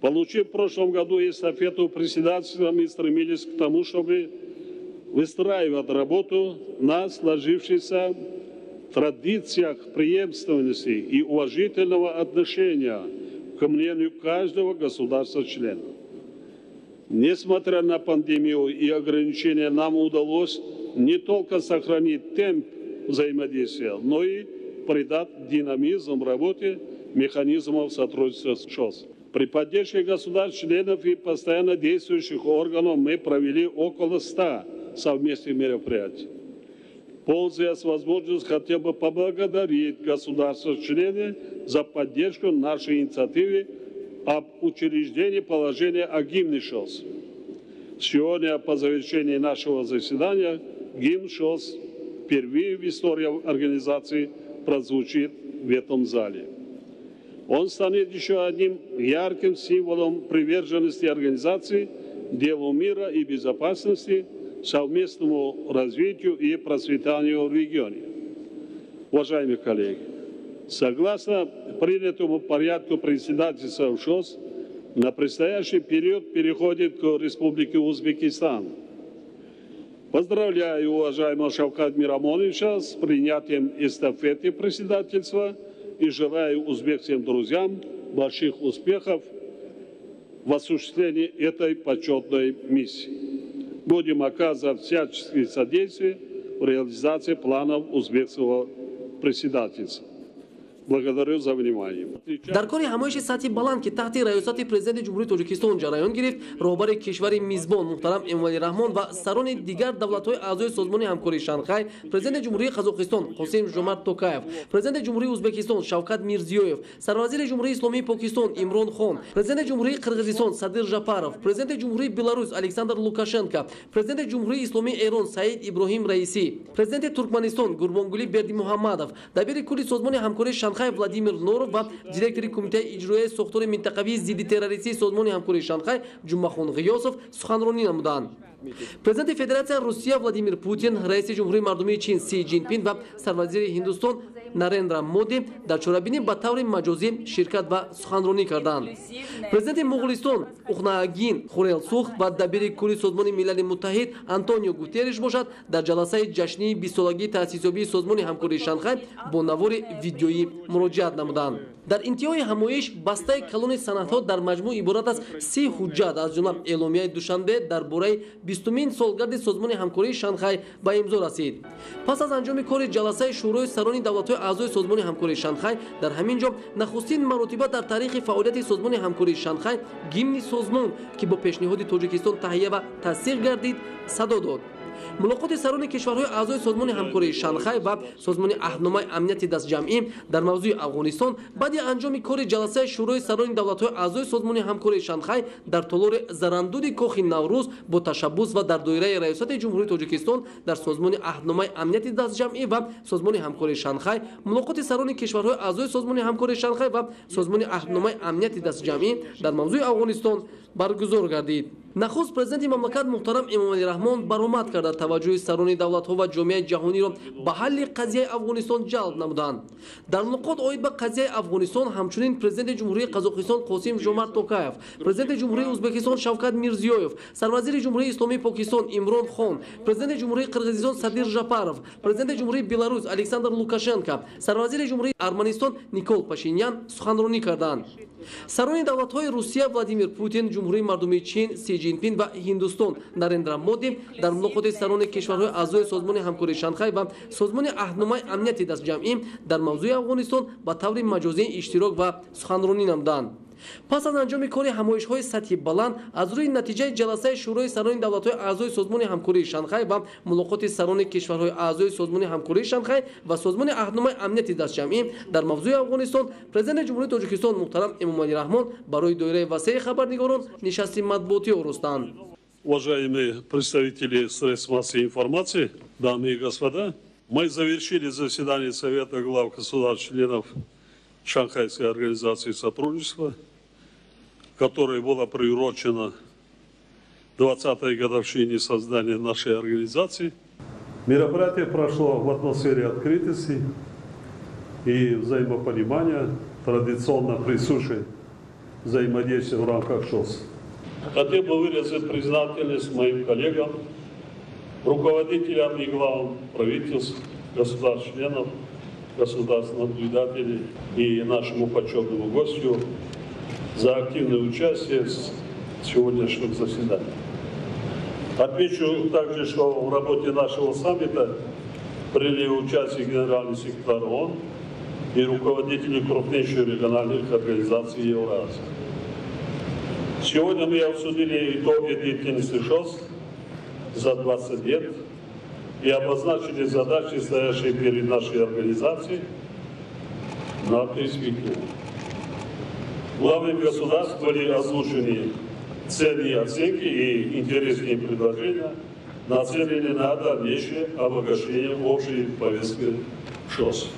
Получив в прошлом году эстафету председательства, мы стремились к тому, чтобы выстраивать работу на сложившихся традициях преемственности и уважительного отношения к мнению каждого государства-члена. Несмотря на пандемию и ограничения, нам удалось не только сохранить темп взаимодействия, но и придать динамизм работе механизмов сотрудничества с ШОС. При поддержке государств-членов и постоянно действующих органов мы провели около 100 совместных мероприятий. Пользуясь возможностью, хотел бы поблагодарить государства-члены за поддержку нашей инициативы об учреждении положения о гимне ШОС. Сегодня, по завершении нашего заседания, гимн ШОС впервые в истории организации прозвучит в этом зале. Он станет еще одним ярким символом приверженности организации делу мира и безопасности, совместному развитию и процветанию в регионе. Уважаемые коллеги, согласно принятому порядку председательства ШОС, на предстоящий период переходит к Республике Узбекистан – Поздравляю уважаемого Шавкат Мирамоновича с принятием эстафеты председательства и желаю узбекским друзьям больших успехов в осуществлении этой почетной миссии. Будем оказывать всяческие содействие в реализации планов узбекского председательства. Благодарю за внимание. дар кори ҳамоиши сатҳи баланд ки таҳти раёсати президенти ҷумҳурии тоҷикистон ҷараён гирифт роҳбари кишвари мизбон муҳтарам эмомалӣ раҳмон ва сарони дигар давлатҳои аъзои созмони ҳамкории шанхай президенти ҷумҳурии қазоқистон қосим жомарт токаев президенти ҷумҳурии ӯзбекистон шавкат мирзиёев сарвазири ҷумҳурии исломии покистон имрон хон президенти ҷумҳурии қирғизистон садир жапаров президенти ҷумҳурии беларус александр лукашенко президенти ҷумҳурии исломии эрон саид иброҳим раисӣ президенти туркманистон гурбонгулӣ бердимуҳаммадов дабири кулли созмони ҳамкории шанхай владимир норов ва директори кумитаи иҷроияи сохтори минтақавии зидди террористии созмони ҳамкории шанхай ҷумъахон ғиёсов суханронӣ намуданд. Президенти федератсияи русия владимир путин раиси ҷумҳурии мардумии чин си ҷинпин ва сарвазири ҳиндустон нарендра моди дар чорабинӣ ба таври маҷозӣ ширкат ва суханронӣ карданд. Президенти муғулистон ухнаагин хурелсух ва дабири кулли созмони милали муттаҳид антонио гутериш бошад дар ҷаласаи ҷашнии бистсолагии таъсисёбии созмони ҳамкории шанхай бо навори видеоӣ муроҷиат намуданд. Дар интиҳои ҳамоиш бастаи калони санадҳо дар маҷмӯъ иборат аз си ҳуҷҷат аз ҷумла эъломияи душанбе дар бораи бистумин солгарди созмони ҳамкории шанхай ба имзо расид. Пас аз анҷоми кори ҷаласаи шӯрои сарони давлатҳои аъзои созмони ҳамкории шанхай дар ҳамин ҷо нахустин маротиба дар таърихи фаъолияти созмони ҳамкории шанхай гимни созмон ки бо пешниҳоди тоҷикистон таҳия ва тасдиқ гардид садо дод мулоқоти сарони кишварҳои аъзои созмони ҳамкории шанхай ва созмони аҳдномаи амнияти дастҷамъӣ дар мавзӯи афғонистон баъди анҷоми кори ҷаласаи шӯрои сарони давлатҳои аъзои созмони ҳамкории шанхай дар толори зарандуди кохи наврӯз бо ташаббус ва дар доираи раёсати ҷумҳурии тоҷикистон дар созмони аҳдномаи амнияти дастҷамъӣ ва созмони ҳамкории шанхай мулоқоти сарони кишварҳои аъзои созмони ҳамкории шанхай ва созмони аҳдномаи амнияти дастҷамъӣ дар мавзӯи афғонистон баргузор гардид нахуст президенти мамлакат муҳтарам эмомалӣ раҳмон баромад карда таваҷҷӯҳи сарони давлатҳо ва ҷомеаи ҷаҳониро ба ҳалли қазияи афғонистон ҷалб намуданд. Дар мулоқот оид ба қазияи афғонистон ҳамчунин президенти ҷумҳурии қазоқистон қосим жомарт токаев президенти ҷумҳурии ӯзбекистон шавкат мирзиёев сарвазири ҷумҳурии исломии покистон имрон хон президенти ҷумҳурии қирғизистон садир жапаров президенти ҷумҳурии беларус александр лукашенко сарвазири ҷумҳурии арманистон никол пашинян суханронӣ карданд сарони давлатҳои русия владимир путин ҷумҳурии мардумии чин си ҷинпин ва ҳиндустон нарендра моди дар мулоқоти сарони кишварҳои аъзои созмони ҳамкории шанхай ва созмони аҳдномаи амнияти дастҷамъӣ дар мавзӯи афғонистон ба таври маҷозӣ иштирок ва суханронӣ намуданд пас аз анҷоми кори ҳамоишҳои сатҳи баланд аз рӯи натиҷаи ҷаласаи шӯрои сарони давлатҳои аъзои созмони ҳамкории шанхай ва мулоқоти сарони кишварҳои аъзои созмони ҳамкории шанхай ва созмони аҳдномаи амнияти дастҷамъӣ дар мавзӯи афғонистон президенти ҷумҳурии тоҷикистон муҳтарам эмомалӣ раҳмон барои доираи васеи хабарнигорон нишасти матбуотӣ орустанд Уважаемые представители средств массовой информации, дамы и господа, мы завершили заседание Совета глав государств-членов Шанхайской организации сотрудничества которая была приурочена 20-й годовщине создания нашей организации. Мероприятие прошло в атмосфере открытости и взаимопонимания, традиционно присущей взаимодействия в рамках ШОС. Хотел бы выразить признательность моим коллегам, руководителям и главам правительств, государств-членов, государственных наблюдателей и нашему почетному гостю за активное участие в сегодняшнем заседании. Отмечу также, что в работе нашего саммита приняли участие генеральный секретарь ООН и руководители крупнейших региональных организаций Евразии. Сегодня мы обсудили итоги деятельности ШОС за 20 лет и обозначили задачи, стоящие перед нашей организацией на перспективу главами государств были озвучены цели оценки и интересные предложения, нацеленные на дальнейшее обогащение общей повестки ШОС.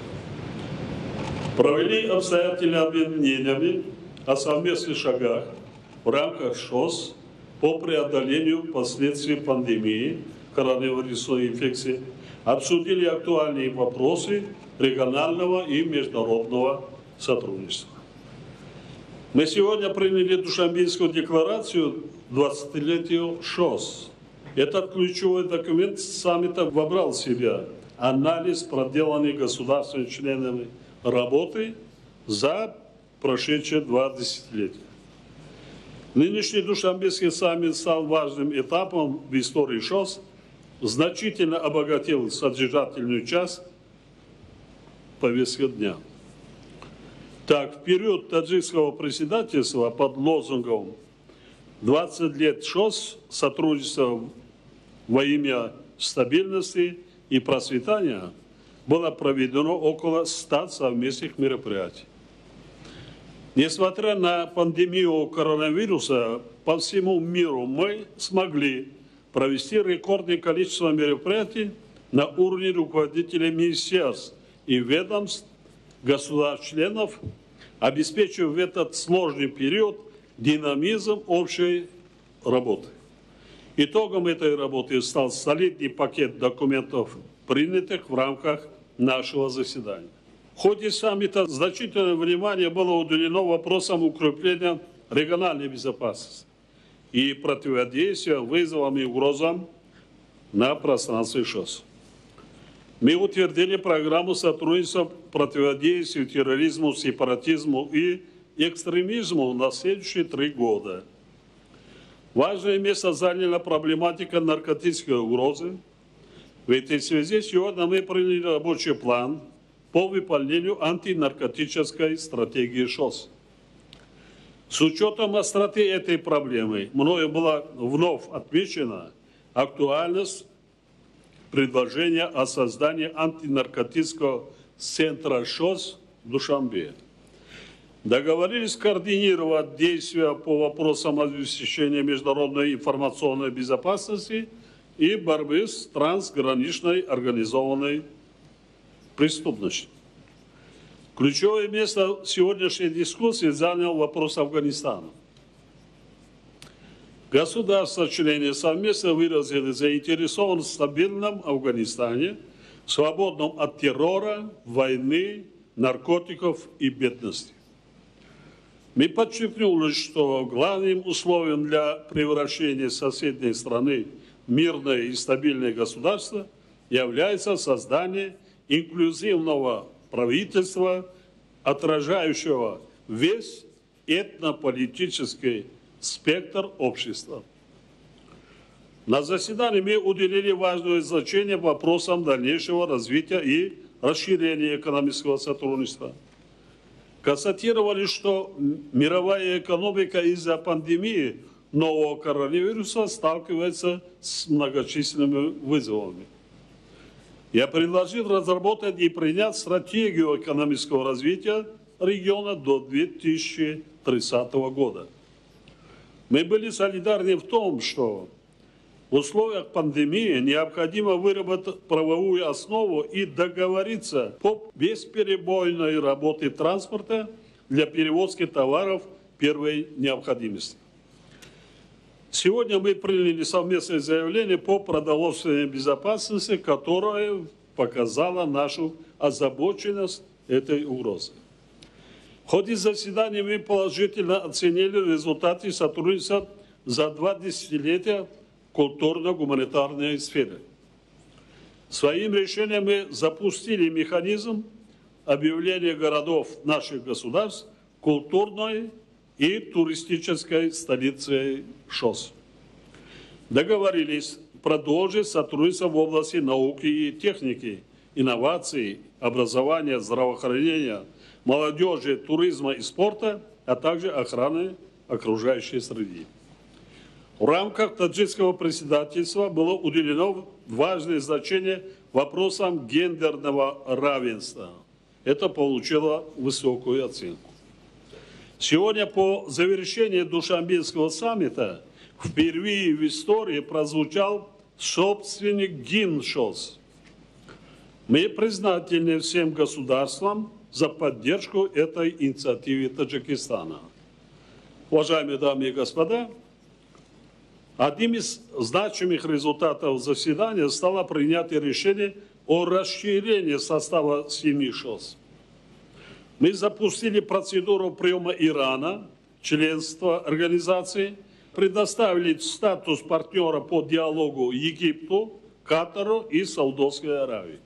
Провели обстоятельные обмен мнениями о совместных шагах в рамках ШОС по преодолению последствий пандемии коронавирусной инфекции, обсудили актуальные вопросы регионального и международного сотрудничества. Мы сегодня приняли Душамбинскую декларацию 20-летию ШОС. Этот ключевой документ саммита вобрал в себя анализ проделанной государственными членами работы за прошедшие два десятилетия. Нынешний Душамбинский саммит стал важным этапом в истории ШОС, значительно обогатил содержательную часть повестки дня. Так, в период таджикского председательства под лозунгом 20 лет ШОС сотрудничества во имя стабильности и процветания было проведено около 100 совместных мероприятий. Несмотря на пандемию коронавируса, по всему миру мы смогли провести рекордное количество мероприятий на уровне руководителей министерств и ведомств, государств-членов, обеспечив в этот сложный период динамизм общей работы. Итогом этой работы стал солидный пакет документов, принятых в рамках нашего заседания. В ходе саммита значительное внимание было уделено вопросам укрепления региональной безопасности и противодействия вызовам и угрозам на пространстве ШОС. Мы утвердили программу сотрудничества противодействию терроризму, сепаратизму и экстремизму на следующие три года. Важное место заняла проблематика наркотической угрозы. В этой связи сегодня мы приняли рабочий план по выполнению антинаркотической стратегии ШОС. С учетом остроты этой проблемы, мною была вновь отмечена актуальность предложения о создании антинаркотического центра ШОС в Душамбе. Договорились координировать действия по вопросам обеспечения международной информационной безопасности и борьбы с трансграничной организованной преступностью. Ключевое место сегодняшней дискуссии занял вопрос Афганистана. Государства-члены совместно выразили заинтересованность в стабильном Афганистане, свободном от террора, войны, наркотиков и бедности. Мы подчеркнули, что главным условием для превращения соседней страны в мирное и стабильное государство является создание инклюзивного правительства, отражающего весь этнополитический спектр общества. На заседании мы уделили важное значение вопросам дальнейшего развития и расширения экономического сотрудничества. Констатировали, что мировая экономика из-за пандемии нового коронавируса сталкивается с многочисленными вызовами. Я предложил разработать и принять стратегию экономического развития региона до 2030 года. Мы были солидарны в том, что в условиях пандемии необходимо выработать правовую основу и договориться по бесперебойной работе транспорта для перевозки товаров первой необходимости. Сегодня мы приняли совместное заявление по продовольственной безопасности, которое показало нашу озабоченность этой угрозы. Ходе заседания мы положительно оценили результаты сотрудничества за два десятилетия культурно-гуманитарной сфере. Своим решением мы запустили механизм объявления городов наших государств культурной и туристической столицей ШОС. Договорились продолжить сотрудничество в области науки и техники, инноваций, образования, здравоохранения, молодежи, туризма и спорта, а также охраны окружающей среды. В рамках таджикского председательства было уделено важное значение вопросам гендерного равенства. Это получило высокую оценку. Сегодня по завершении Душамбинского саммита впервые в истории прозвучал собственник гимн. Мы признательны всем государствам за поддержку этой инициативы Таджикистана. Уважаемые дамы и господа, одним из значимых результатов заседания стало принятие решения о расширении состава семьи ШОС. Мы запустили процедуру приема Ирана, членства организации, предоставили статус партнера по диалогу Египту, Катару и Саудовской Аравии.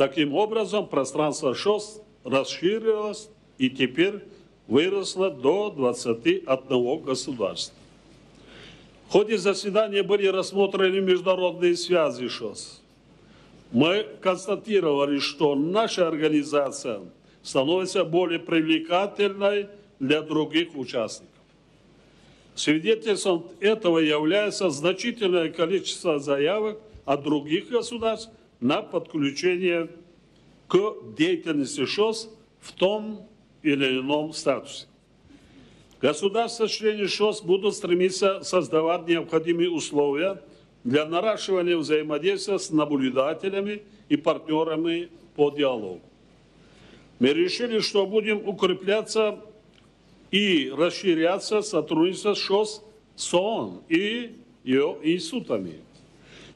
Таким образом, пространство ШОС расширилось и теперь выросло до 21 государства. В ходе заседания были рассмотрены международные связи ШОС. Мы констатировали, что наша организация – становится более привлекательной для других участников. Свидетельством этого является значительное количество заявок от других государств на подключение к деятельности ШОС в том или ином статусе. Государства-члены ШОС будут стремиться создавать необходимые условия для наращивания взаимодействия с наблюдателями и партнерами по диалогу. Мы решили, что будем укрепляться и расширяться сотрудничество ШОС с ООН и ее институтами.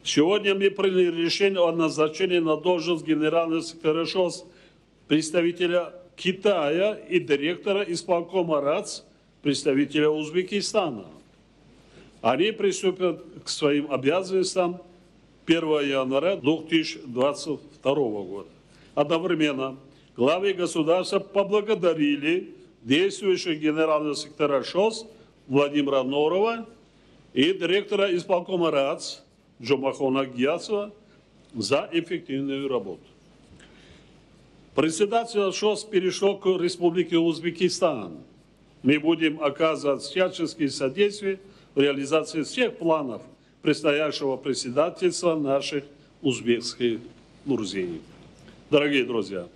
Сегодня мы приняли решение о назначении на должность генерального секретаря ШОС представителя Китая и директора исполкома РАЦ представителя Узбекистана. Они приступят к своим обязанностям 1 января 2022 года. Одновременно главы государства поблагодарили действующего генерального сектора ШОС Владимира Норова и директора исполкома РАЦ Джомахона Гьяцева за эффективную работу. Председатель ШОС перешел к Республике Узбекистан. Мы будем оказывать всяческие содействие в реализации всех планов предстоящего председательства наших узбекских друзей. Дорогие друзья,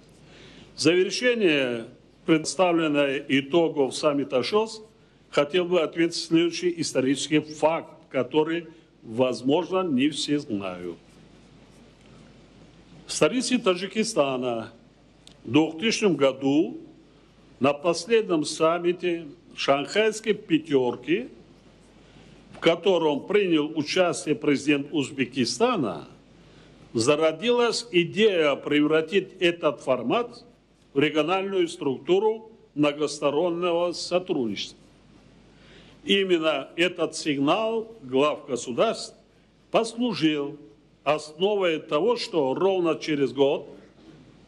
завершение представленной итогов саммита ШОС хотел бы отметить следующий исторический факт, который, возможно, не все знают. В столице Таджикистана в 2000 году на последнем саммите Шанхайской пятерки, в котором принял участие президент Узбекистана, зародилась идея превратить этот формат в региональную структуру многостороннего сотрудничества. Именно этот сигнал глав государств послужил основой того, что ровно через год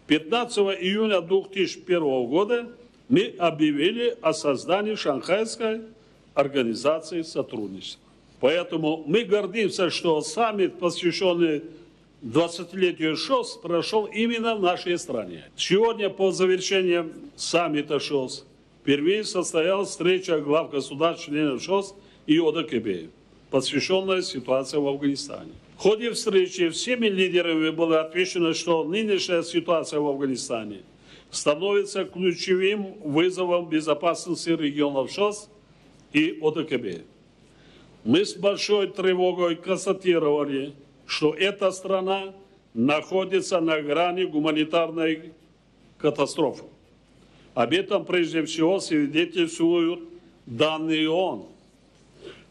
15 июня 2001 года мы объявили о создании Шанхайской организации сотрудничества. Поэтому мы гордимся, что саммит, посвященный 20-летию ШОС, прошел именно в нашей стране. Сегодня, по завершении саммита ШОС, впервые состоялась встреча глав государств членов ШОС и ОДКБ, посвященная ситуации в Афганистане. В ходе встречи всеми лидерами было отвечено, что нынешняя ситуация в Афганистане становится ключевым вызовом безопасности регионов ШОС и ОДКБ. Мы с большой тревогой констатировали, что эта страна находится на грани гуманитарной катастрофы. Об этом прежде всего свидетельствуют данные ООН.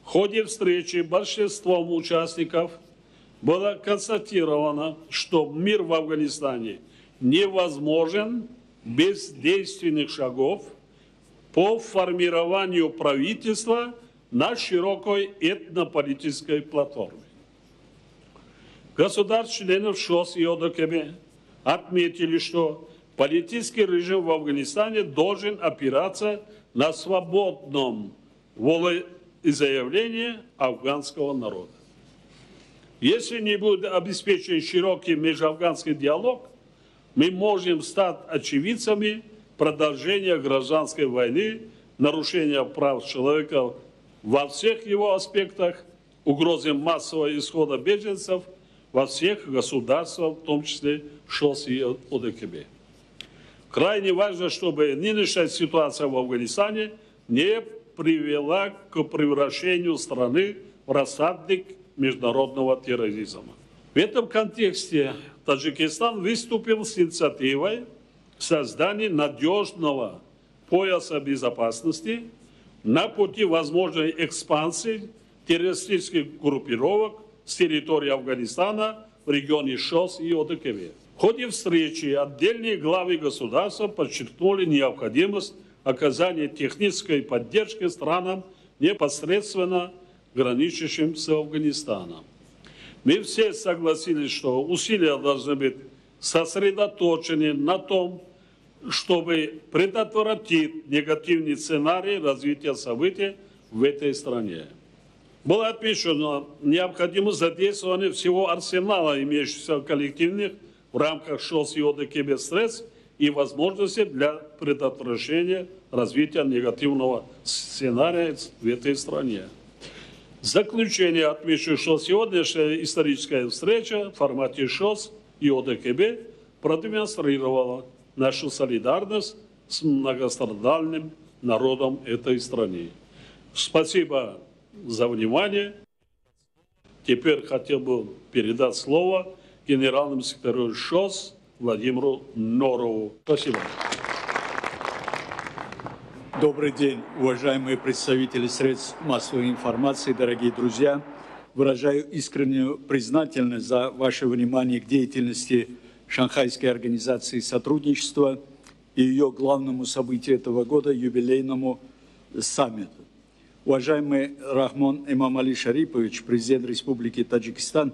В ходе встречи большинством участников – было констатировано, что мир в Афганистане невозможен без действенных шагов по формированию правительства на широкой этнополитической платформе. Государств-членов ШОС и ОДКБ отметили, что политический режим в Афганистане должен опираться на свободном волеизъявлении афганского народа. Если не будет обеспечен широкий межафганский диалог, мы можем стать очевидцами продолжения гражданской войны, нарушения прав человека во всех его аспектах, угрозы массового исхода беженцев во всех государствах, в том числе ШОС и ОДКБ. Крайне важно, чтобы нынешняя ситуация в Афганистане не привела к превращению страны в рассадник международного терроризма. В этом контексте Таджикистан выступил с инициативой создания надежного пояса безопасности на пути возможной экспансии террористических группировок с территории Афганистана в регионе ШОС и ОДКБ. Ходе встречи отдельные главы государства подчеркнули необходимость оказания технической поддержки странам непосредственно граничащим с Афганистаном. Мы все согласились, что усилия должны быть сосредоточены на том, чтобы предотвратить негативный сценарий развития событий в этой стране. Было отмечено необходимость задействования всего арсенала имеющихся коллективных в рамках ОДКБ средств и возможности для предотвращения развития негативного сценария в этой стране. В заключение отмечу, что сегодняшняя историческая встреча в формате ШОС и ОДКБ продемонстрировала нашу солидарность с многострадальным народом этой страны. Спасибо за внимание. Теперь хотел бы передать слово генеральному секретарю ШОС Владимиру Норову. Спасибо. Добрый день, уважаемые представители средств массовой информации, дорогие друзья. Выражаю искреннюю признательность за ваше внимание к деятельности Шанхайской организации сотрудничества и ее главному событию этого года – юбилейному саммиту. Уважаемый Рахмон Имамали Шарипович, президент Республики Таджикистан,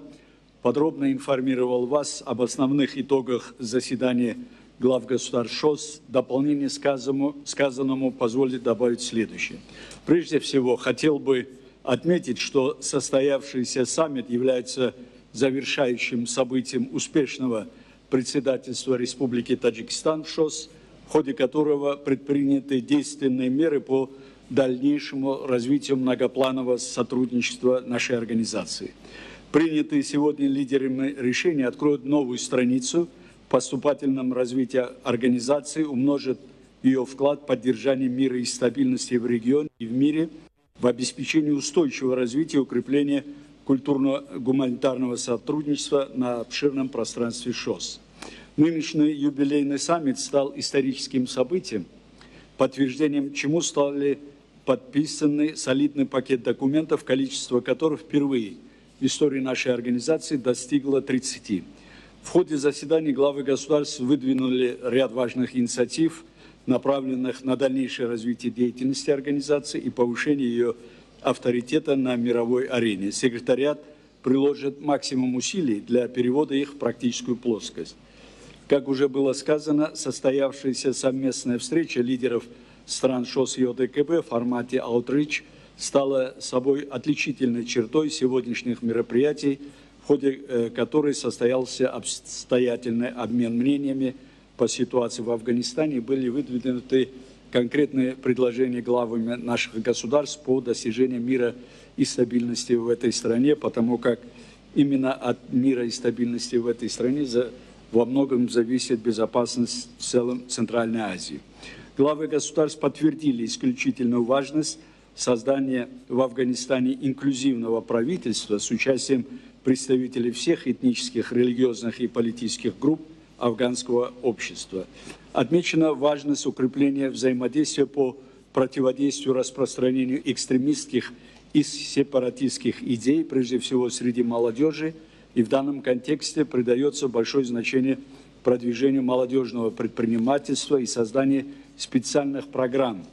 подробно информировал вас об основных итогах заседания глав государств ШОС. Дополнение сказанному, сказанному позволит добавить следующее. Прежде всего, хотел бы отметить, что состоявшийся саммит является завершающим событием успешного председательства Республики Таджикистан в ШОС, в ходе которого предприняты действенные меры по дальнейшему развитию многопланового сотрудничества нашей организации. Принятые сегодня лидерами решения откроют новую страницу в поступательном развитии организации, умножат ее вклад в поддержание мира и стабильности в регионе и в мире, в обеспечении устойчивого развития и укрепления культурно-гуманитарного сотрудничества на обширном пространстве ШОС. Нынешний юбилейный саммит стал историческим событием, подтверждением чему стали подписанный солидный пакет документов, количество которых впервые истории нашей организации достигло 30. В ходе заседаний главы государств выдвинули ряд важных инициатив, направленных на дальнейшее развитие деятельности организации и повышение ее авторитета на мировой арене. Секретариат приложит максимум усилий для перевода их в практическую плоскость. Как уже было сказано, состоявшаяся совместная встреча лидеров – стран ШОС и ОДКБ в формате Outreach стала собой отличительной чертой сегодняшних мероприятий, в ходе э, которой состоялся обстоятельный обмен мнениями по ситуации в Афганистане. Были выдвинуты конкретные предложения главами наших государств по достижению мира и стабильности в этой стране, потому как именно от мира и стабильности в этой стране во многом зависит безопасность в целом Центральной Азии. Главы государств подтвердили исключительную важность создания в Афганистане инклюзивного правительства с участием представителей всех этнических, религиозных и политических групп афганского общества. Отмечена важность укрепления взаимодействия по противодействию распространению экстремистских и сепаратистских идей, прежде всего среди молодежи, и в данном контексте придается большое значение продвижению молодежного предпринимательства и созданию специальных программ,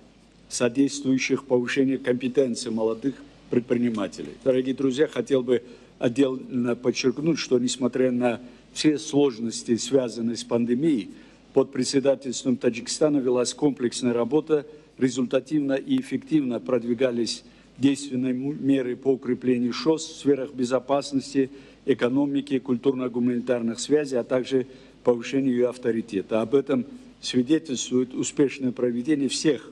содействующих повышению компетенции молодых предпринимателей. Дорогие друзья, хотел бы отдельно подчеркнуть, что несмотря на все сложности, связанные с пандемией, под председательством Таджикистана велась комплексная работа, результативно и эффективно продвигались действенные меры по укреплению ШОС в сферах безопасности, экономики, культурно-гуманитарных связей, а также повышению ее авторитета. Об этом свидетельствует успешное проведение всех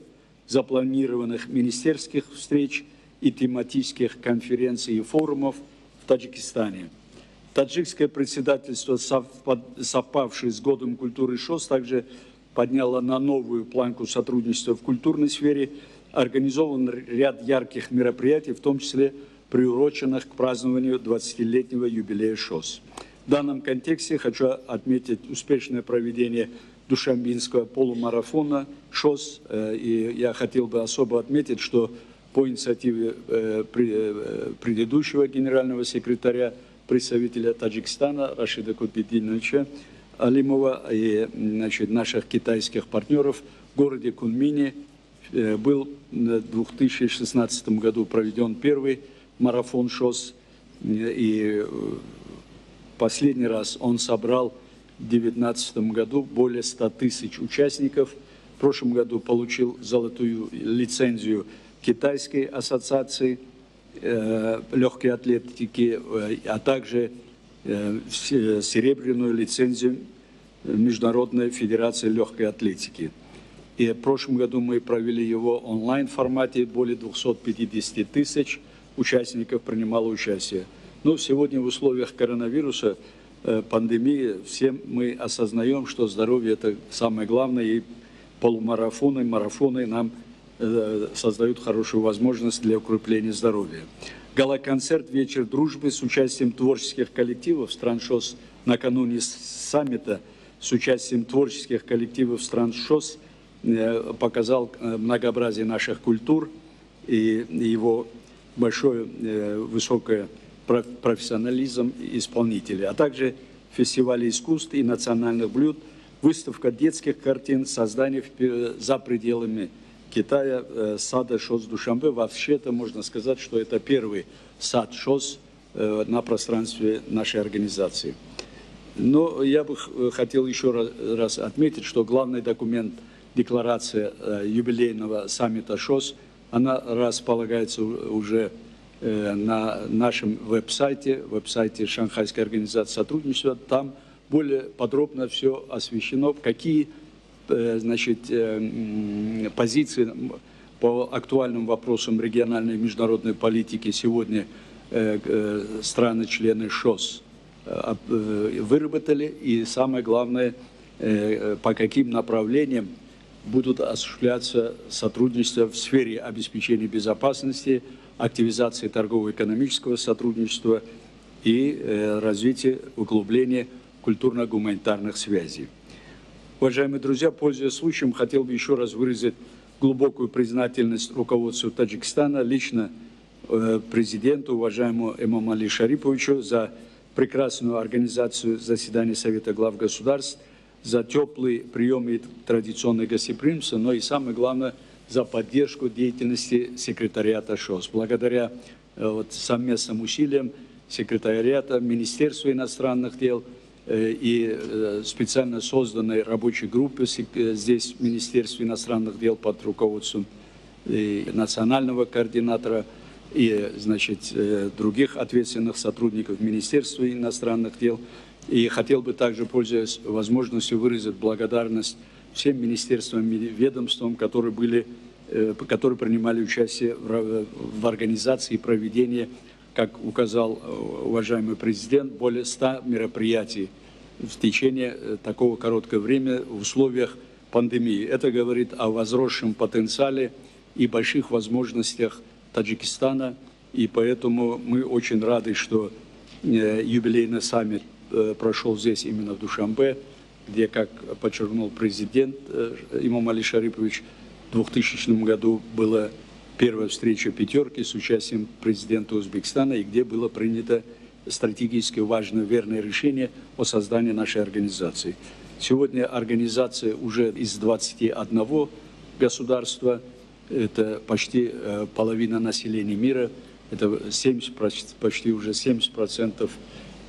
запланированных министерских встреч и тематических конференций и форумов в Таджикистане. Таджикское председательство, совпавшее с годом культуры ШОС, также подняло на новую планку сотрудничества в культурной сфере, организован ряд ярких мероприятий, в том числе приуроченных к празднованию 20-летнего юбилея ШОС. В данном контексте хочу отметить успешное проведение Душамбинского полумарафона ШОС. Э, и я хотел бы особо отметить, что по инициативе э, э, предыдущего генерального секретаря, представителя Таджикистана Рашида Кутбединовича Алимова и значит, наших китайских партнеров в городе Кунмине был в 2016 году проведен первый марафон ШОС. И последний раз он собрал 2019 году более 100 тысяч участников. В прошлом году получил золотую лицензию Китайской ассоциации э, легкой атлетики, э, а также э, серебряную лицензию Международной Федерации Легкой Атлетики. И в прошлом году мы провели его онлайн формате, более 250 тысяч участников принимало участие. Но сегодня в условиях коронавируса, пандемии, все мы осознаем, что здоровье – это самое главное, и полумарафоны, марафоны нам э, создают хорошую возможность для укрепления здоровья. Гала-концерт «Вечер дружбы» с участием творческих коллективов стран ШОС накануне саммита с участием творческих коллективов стран ШОС э, показал многообразие наших культур и его большое высокое профессионализм исполнителей, а также фестивали искусств и национальных блюд, выставка детских картин, создание за пределами Китая э, сада ШОС Душамбе. Вообще это можно сказать, что это первый сад ШОС э, на пространстве нашей организации. Но я бы хотел еще раз отметить, что главный документ, декларация э, юбилейного саммита ШОС, она располагается уже Э, на нашем веб-сайте, веб-сайте Шанхайской организации сотрудничества. Там более подробно все освещено, какие э, значит, э, позиции по актуальным вопросам региональной и международной политики сегодня страны-члены ШОС выработали, и самое главное, по каким направлениям будут осуществляться сотрудничество в сфере обеспечения безопасности, активизации торгово-экономического сотрудничества и э, развития, углубления культурно-гуманитарных связей. Уважаемые друзья, пользуясь случаем, хотел бы еще раз выразить глубокую признательность руководству Таджикистана, лично э, президенту, уважаемому Эмаму Али Шариповичу, за прекрасную организацию заседания Совета глав государств, за теплый прием и традиционное гостеприимство, но и самое главное – за поддержку деятельности секретариата ШОС. Благодаря э, вот, совместным усилиям секретариата Министерства иностранных дел э, и э, специально созданной рабочей группы здесь Министерства иностранных дел под руководством национального координатора и значит, других ответственных сотрудников Министерства иностранных дел. И хотел бы также, пользуясь возможностью, выразить благодарность всем министерствам ведомствам, которые, были, э, которые принимали участие в организации и проведении, как указал э, уважаемый президент, более 100 мероприятий в течение э, такого короткого времени в условиях пандемии. Это говорит о возросшем потенциале и больших возможностях Таджикистана, и поэтому мы очень рады, что юбилейный саммит прошел здесь именно в Душамбе где, как подчеркнул президент э, Имам Али Шарипович, в 2000 году была первая встреча пятерки с участием президента Узбекистана, и где было принято стратегически важное, верное решение о создании нашей организации. Сегодня организация уже из 21 государства, это почти э, половина населения мира, это 70, почти уже 70 процентов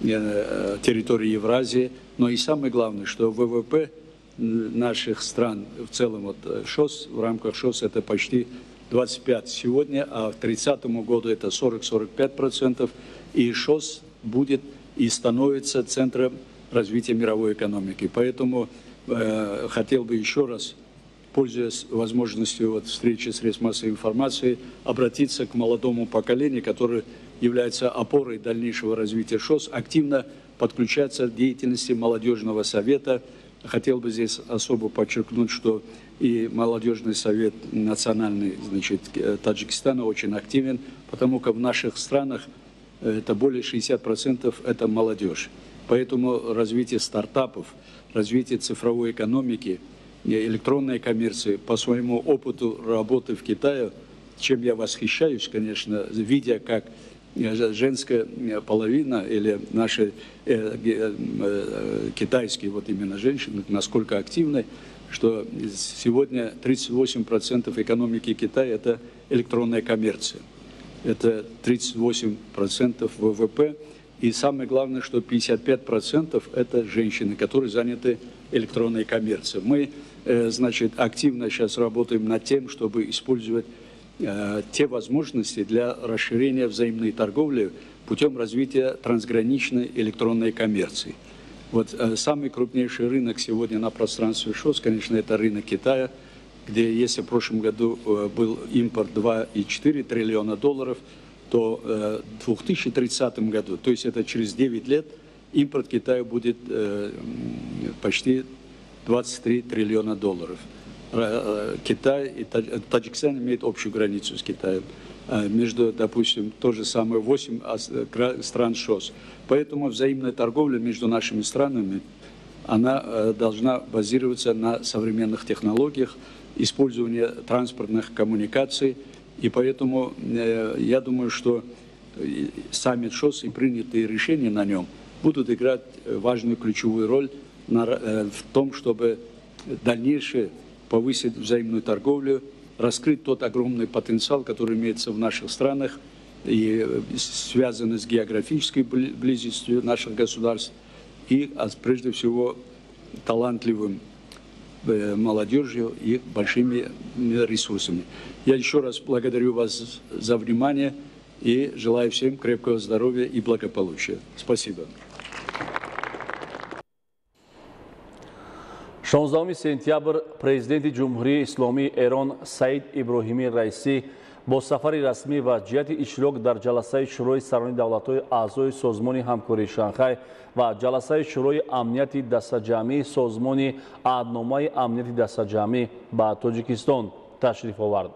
Э, территории Евразии. Но и самое главное, что ВВП наших стран в целом, вот э, ШОС, в рамках ШОС это почти 25 сегодня, а к 30 году это 40-45 процентов. И ШОС будет и становится центром развития мировой экономики. Поэтому э, хотел бы еще раз, пользуясь возможностью вот, встречи средств массовой информации, обратиться к молодому поколению, которое является опорой дальнейшего развития ШОС, активно подключаться к деятельности молодежного совета. Хотел бы здесь особо подчеркнуть, что и молодежный совет национальный значит, Таджикистана очень активен, потому как в наших странах это более 60% это молодежь. Поэтому развитие стартапов, развитие цифровой экономики, электронной коммерции по своему опыту работы в Китае, чем я восхищаюсь, конечно, видя, как женская половина или наши э, э, китайские вот именно женщины, насколько активны, что сегодня 38% экономики Китая – это электронная коммерция. Это 38% ВВП. И самое главное, что 55% это женщины, которые заняты электронной коммерцией. Мы, э, значит, активно сейчас работаем над тем, чтобы использовать те возможности для расширения взаимной торговли путем развития трансграничной электронной коммерции. Вот э, самый крупнейший рынок сегодня на пространстве ШОС, конечно, это рынок Китая, где если в прошлом году э, был импорт 2,4 триллиона долларов, то э, в 2030 году, то есть это через 9 лет, импорт Китая будет э, почти 23 триллиона долларов. Э, Китай и Тадж- Таджикистан имеют общую границу с Китаем. Э, Между, допустим, то же самое 8 ас- э, кра- стран ШОС. Поэтому взаимная торговля между нашими странами, она э, должна базироваться на современных технологиях, использовании транспортных коммуникаций. И поэтому э, я думаю, что э, саммит ШОС и принятые решения на нем будут играть э, важную ключевую роль э, в том, чтобы дальнейшее повысить взаимную торговлю, раскрыть тот огромный потенциал, который имеется в наших странах и э, связанный с географической бли- близостью наших государств и, а прежде всего, талантливым э, молодежью и большими э, ресурсами. Я еще раз благодарю вас за внимание и желаю всем крепкого здоровья и благополучия. Спасибо. 16 сентябр президенти ҷумҳурии исломии эрон саид иброҳимӣ раисӣ бо сафари расмӣ ва ҷиҳати иштирок дар ҷаласаи шӯрои сарони давлатҳои аъзои созмони ҳамкории шанхай ва ҷаласаи шӯрои амнияти дастаҷамъии созмони аҳдномаи амнияти дастаҷамъӣ ба тоҷикистон ташриф овард.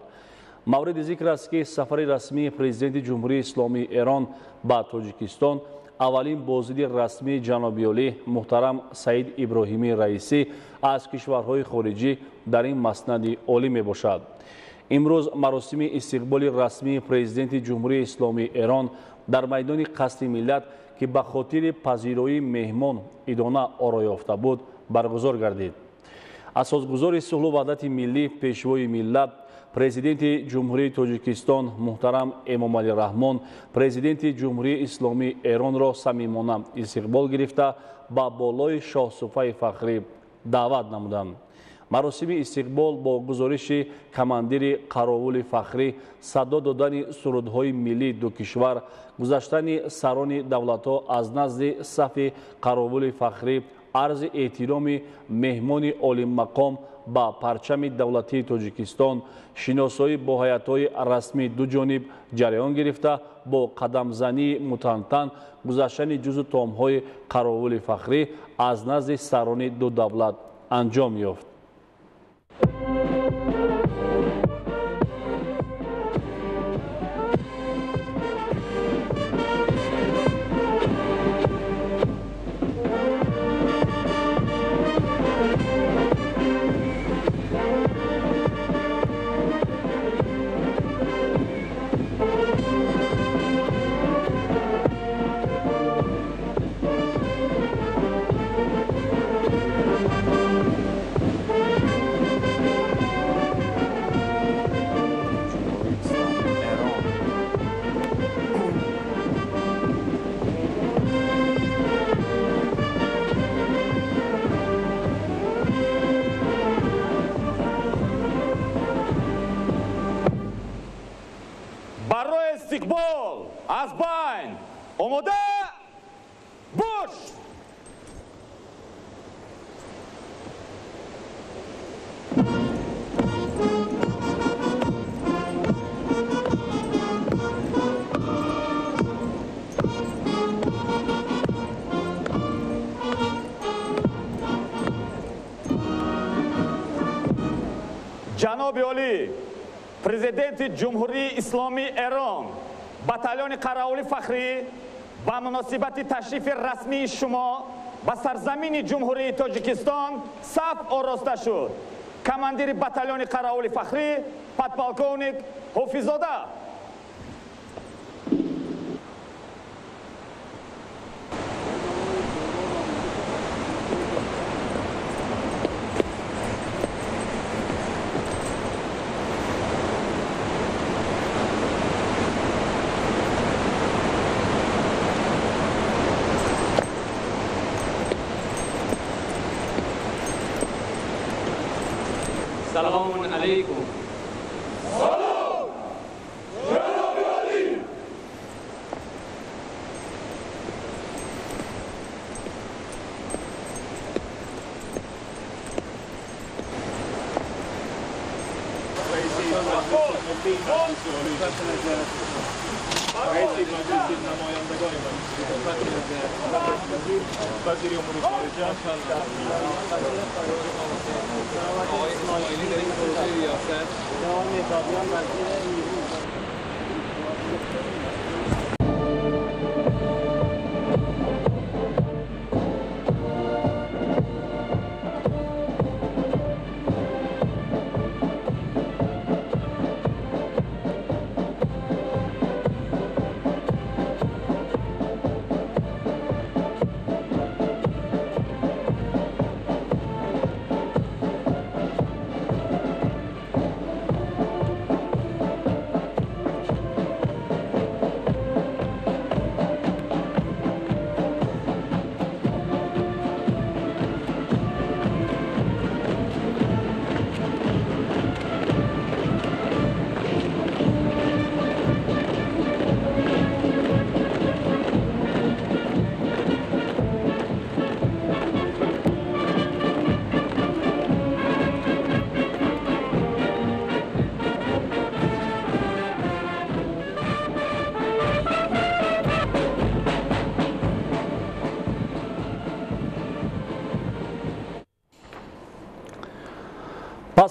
Мавриди зикр аст ки сафари расмии президенти ҷумҳурии исломии эрон ба тоҷикистон аввалин боздиди расмии ҷанобиёлӣ муҳтарам саид иброҳимӣ раисӣ аз кишварҳои хориҷӣ дар ин маснади олӣ мебошад. Имрӯз маросими истиқболи расмии президенти ҷумҳурии исломии эрон дар майдони қасди миллат ки ба хотири пазироии меҳмон идона оро ёфта буд баргузор гардид. Асосгузори сулҳу ваҳдати миллӣ пешвои миллат президенти ҷумҳурии тоҷикистон муҳтарам эмомалӣ раҳмон президенти ҷумҳурии исломии эронро самимона истиқбол гирифта ба болои шоҳсуфаи фахрӣ даъват намуданд. Маросими истиқбол бо гузориши командири қаровули фахрӣ садо додани сурудҳои миллии ду кишвар гузаштани сарони давлатҳо аз назди сафи қаровули фахрӣ арзи эҳтироми меҳмони олиммақом ба парчами давлатии тоҷикистон шиносоӣ бо ҳайатҳои расмии дуҷониб ҷараён гирифта бо қадамзании мутантан гузаштани ҷузу таомҳои қаровули фахрӣ аз назди сарони ду давлат анҷом ёфт آماده؟ باش جناب عالی پرزیدنت جمهوری اسلامی ایران بطلیان قراولی فخری ба муносибати ташрифи расмии шумо ба сарзамини ҷумҳурии тоҷикистон саф ороста шуд. Командири батальони қараоли фахрӣ подполковник ҳофизода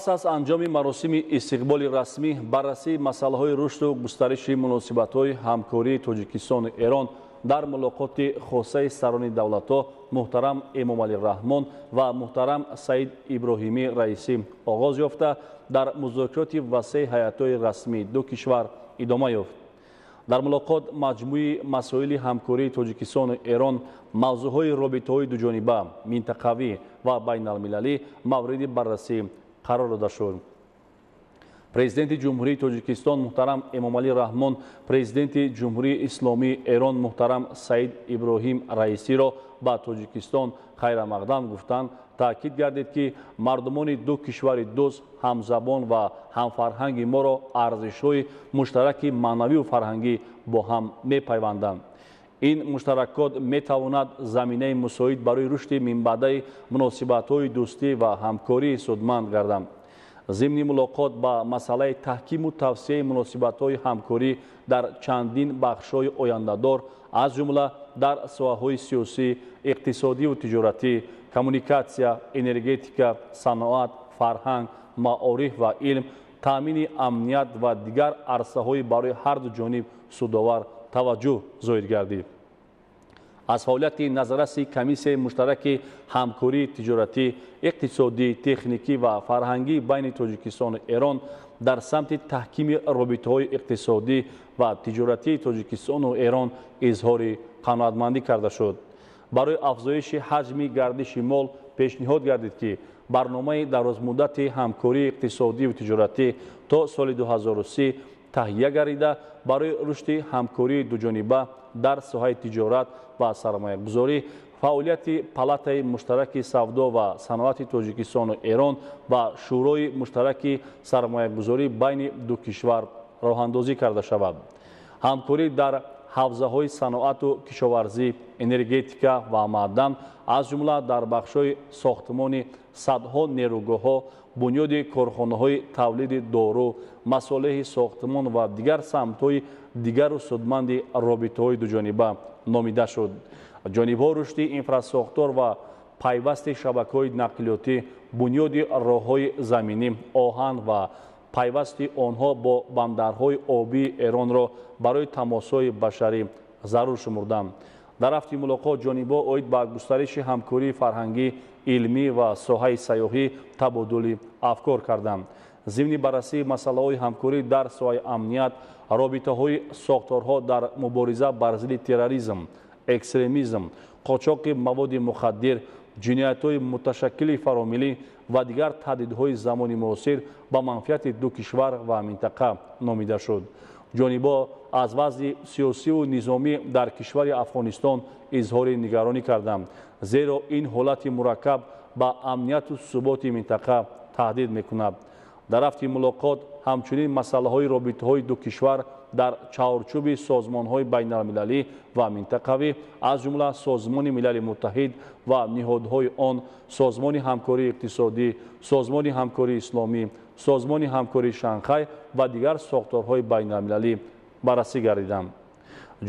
пас аз анҷоми маросими истиқболи расмӣ баррасии масъалаҳои рушду густариши муносибатҳои ҳамкории тоҷикистону эрон дар мулоқоти хосаи сарони давлатҳо муҳтарам эмомалӣ раҳмон ва муҳтарам саид иброҳимӣ раисӣ оғоз ёфта дар музокироти васеъи ҳайатҳои расмии ду кишвар идома ёфт. Дар мулоқот маҷмӯи масоили ҳамкории тоҷикистону эрон мавзӯъҳои робитаҳои дуҷониба минтақавӣ ва байналмилалӣ мавриди баррасӣ қарор дода шуд. Президенти ҷумҳурии тоҷикистон муҳтарам эмомалӣ раҳмон президенти ҷумҳурии исломии эрон муҳтарам саид иброҳим раисиро ба тоҷикистон хайрамақдам гуфтанд таъкид гардид ки мардумони ду кишвари дӯст ҳамзабон ва ҳамфарҳанги моро арзишҳои муштараки маънавию фарҳангӣ бо ҳам мепайванданд ин муштаракот метавонад заминаи мусоид барои рушди минбаъдаи муносибатҳои дӯстӣ ва ҳамкории судманд гардад зимни мулоқот ба масъалаи таҳкиму тавсеяи муносибатҳои ҳамкорӣ дар чандин бахшҳои ояндадор аз ҷумла дар соҳаҳои сиёсӣ иқтисодиву тиҷоратӣ коммуникатсия энергетика саноат фарҳанг маориф ва илм таъмини амният ва дигар арсаҳои барои ҳарду ҷониб судовар таваҷҷӯҳ зоид гардид. Аз фаъолияти назарраси комиссияи муштараки ҳамкории тиҷоратӣ иқтисодӣ техникӣ ва фарҳангӣ байни тоҷикистону эрон дар самти таҳкими робитаҳои иқтисодӣ ва тиҷоратии тоҷикистону эрон изҳори қаноатмандӣ карда шуд. Барои афзоиши ҳаҷми гардиши мол пешниҳод гардид ки барномаи дарозмуддати ҳамкории иқтисодиву тиҷоратӣ то соли 2030 таҳия гардида барои рушди ҳамкории дуҷониба дар соҳаи тиҷорат ва сармоягузорӣ фаъолияти палатаи муштараки савдо ва саноати тоҷикистону эрон ва шӯрои муштараки сармоягузорӣ байни ду кишвар роҳандозӣ карда шавад. Ҳамкорӣ дар ҳавзаҳои саноату кишоварзӣ энергетика ва маъдан аз ҷумла дар бахшҳои сохтмони садҳо нерӯгоҳҳо бунёди корхонаҳои тавлиди дору масолеҳи сохтмон ва дигар самтҳои дигару судманди робитаҳои дуҷониба номида шуд. Ҷонибҳо рушди инфрасохтор ва пайвасти шабакаҳои нақлиётӣ бунёди роҳҳои заминӣ оҳан ва пайвасти онҳо бо бандарҳои обии эронро барои тамосҳои башарӣ зарур шумурданд. Дар ҳафти мулоқот ҷонибҳо оид ба густариши ҳамкории фарҳангӣ илмӣ ва соҳаи сайёҳӣ табодули афкор карданд зимни баррасии масъалаҳои ҳамкорӣ дар соҳаи амният робитаҳои сохторҳо дар мубориза бар зидди терроризм экстремизм қочоқи маводи мухаддир ҷиноятҳои муташаккили фаромилӣ ва дигар таҳдидҳои замони муосир ба манфиати ду кишвар ва минтақа номида шуд. Ҷонибҳо аз вазъи сиёсиву низомӣ дар кишвари афғонистон изҳори нигаронӣ карданд зеро ин ҳолати мураккаб ба амнияту суботи минтақа таҳдид мекунад дар ҳафти мулоқот ҳамчунин масъалаҳои робитаҳои ду кишвар дар чаҳорчӯби созмонҳои байналмилалӣ ва минтақавӣ аз ҷумла созмони милали муттаҳид ва ниҳодҳои он созмони ҳамкории иқтисодӣ созмони ҳамкории исломӣ созмони ҳамкории шанхай ва дигар сохторҳои байналмилалӣ баррасӣ гардидам.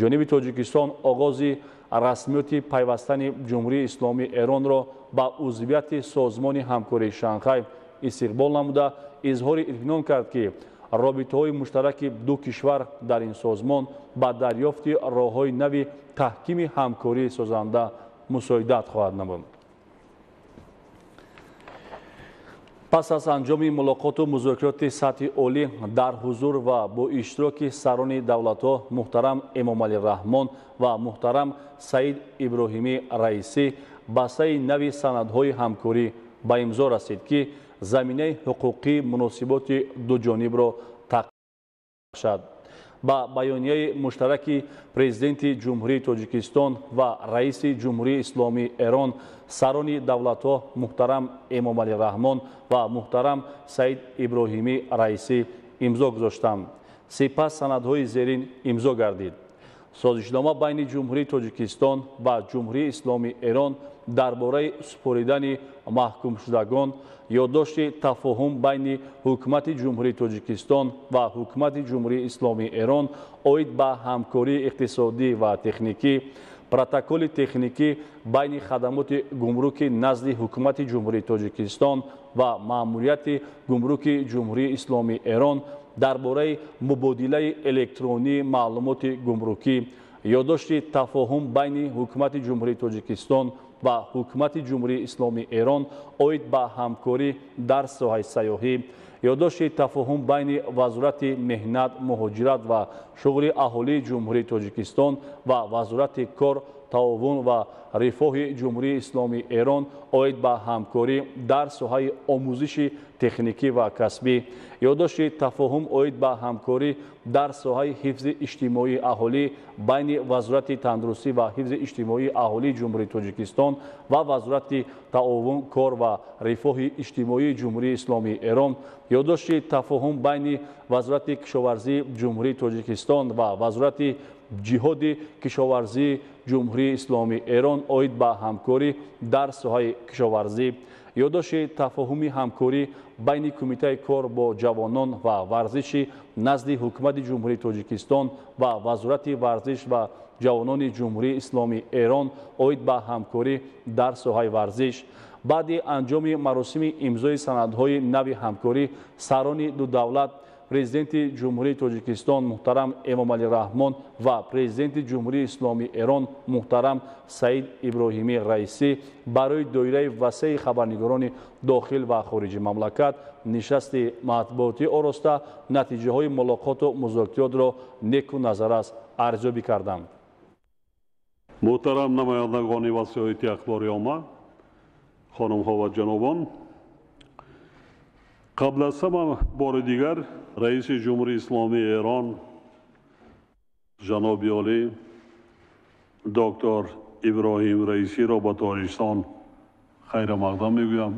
Ҷониби тоҷикистон оғози расмиёти пайвастани ҷумҳурии исломии эронро ба узвияти созмони ҳамкории шанхай истиқбол намуда изҳори итминон кард ки робитаҳои муштараки ду кишвар дар ин созмон ба дарёфти роҳҳои нави таҳкими ҳамкории созанда мусоидат хоҳад намуд. Пас аз анҷоми мулоқоту музокироти сатҳи олӣ дар ҳузур ва бо иштироки сарони давлатҳо муҳтарам эмомалӣ раҳмон ва муҳтарам саид иброҳимӣ раисӣ басаи нави санадҳои ҳамкорӣ ба имзо расид ки заминаи ҳуқуқии муносиботи дуҷонибро тақшад. Ба баёнияи муштараки президенти ҷумҳурии тоҷикистон ва раиси ҷумҳурии исломии эрон сарони давлатҳо муҳтарам эмомалӣ раҳмон ва муҳтарам саид иброҳимӣ раисӣ имзо гузоштанд сипас санадҳои зерин имзо гардид. Созишнома байни ҷумҳурии тоҷикистон ва ҷумҳурии исломии эрон дар бораи супоридани маҳкумшудагон ёддошти тафоҳум байни ҳукумати ҷумҳурии тоҷикистон ва ҳукумати ҷумҳурии исломии эрон оид ба ҳамкории иқтисодӣ ва техникӣ протоколи техникӣ байни хадамоти гумруки назди ҳукумати ҷумҳурии тоҷикистон ва маъмурияти гумруки ҷумҳурии исломии эрон дар бораи мубодилаи электронии маълумоти гумрукӣ ёддошти тафоҳум байни ҳукумати ҷумҳурии тоҷикистон ва ҳукумати ҷумҳурии исломии эрон оид ба ҳамкорӣ дар соҳаи сайёҳӣ. Ёддошти тафоҳум байни вазорати меҳнат муҳоҷират ва шуғли аҳолии ҷумҳурии тоҷикистон ва вазорати кор таовун ва рифоҳи ҷумҳурии исломии эрон оид ба ҳамкорӣ дар соҳаи омӯзиши техникӣ ва касбӣ. Ёддошти тафоҳум оид ба ҳамкорӣ дар соҳаи ҳифзи иҷтимоии аҳолӣ байни вазорати тандурустӣ ва ҳифзи иҷтимоии аҳолии ҷумҳурии тоҷикистон ва вазорати таовун кор ва рифоҳи иҷтимоии ҷумҳурии исломии эрон ёддошти тафоҳум байни вазорати кишоварзии ҷумҳурии тоҷикистон ва вазорати ҷиҳоди кишоварзии ҷумҳурии исломии эрон оид ба ҳамкорӣ дар соҳаи кишоварзӣ. Ёддошти тафоҳуми ҳамкорӣ байни кумитаи кор бо ҷавонон ва варзиши назди ҳукумати ҷумҳурии тоҷикистон ва вазорати варзиш ва ҷавонони ҷумҳурии исломии эрон оид ба ҳамкорӣ дар соҳаи варзиш. Баъди анҷоми маросими имзои санадҳои нави ҳамкорӣ сарони дудавлат президенти ҷумҳурии тоҷикистон муҳтарам эмомалӣ раҳмон ва президенти ҷумҳурии исломии эрон муҳтарам саид иброҳимӣ раисӣ барои доираи васеи хабарнигорони дохил ва хориҷи мамлакат нишасти матбуотӣ ороста натиҷаҳои мулоқоту музокиротро неку назарас арзёбӣ карданд. Муҳтарам намояндагони васоити ахбори омма хонумҳо ва ҷанобон қабл аз ҳама бори дигар раиси ҷумҳурии исломии эрон ҷаноби олӣ доктор иброҳим раисиро ба тоҷикистон хайрамақдам мегӯям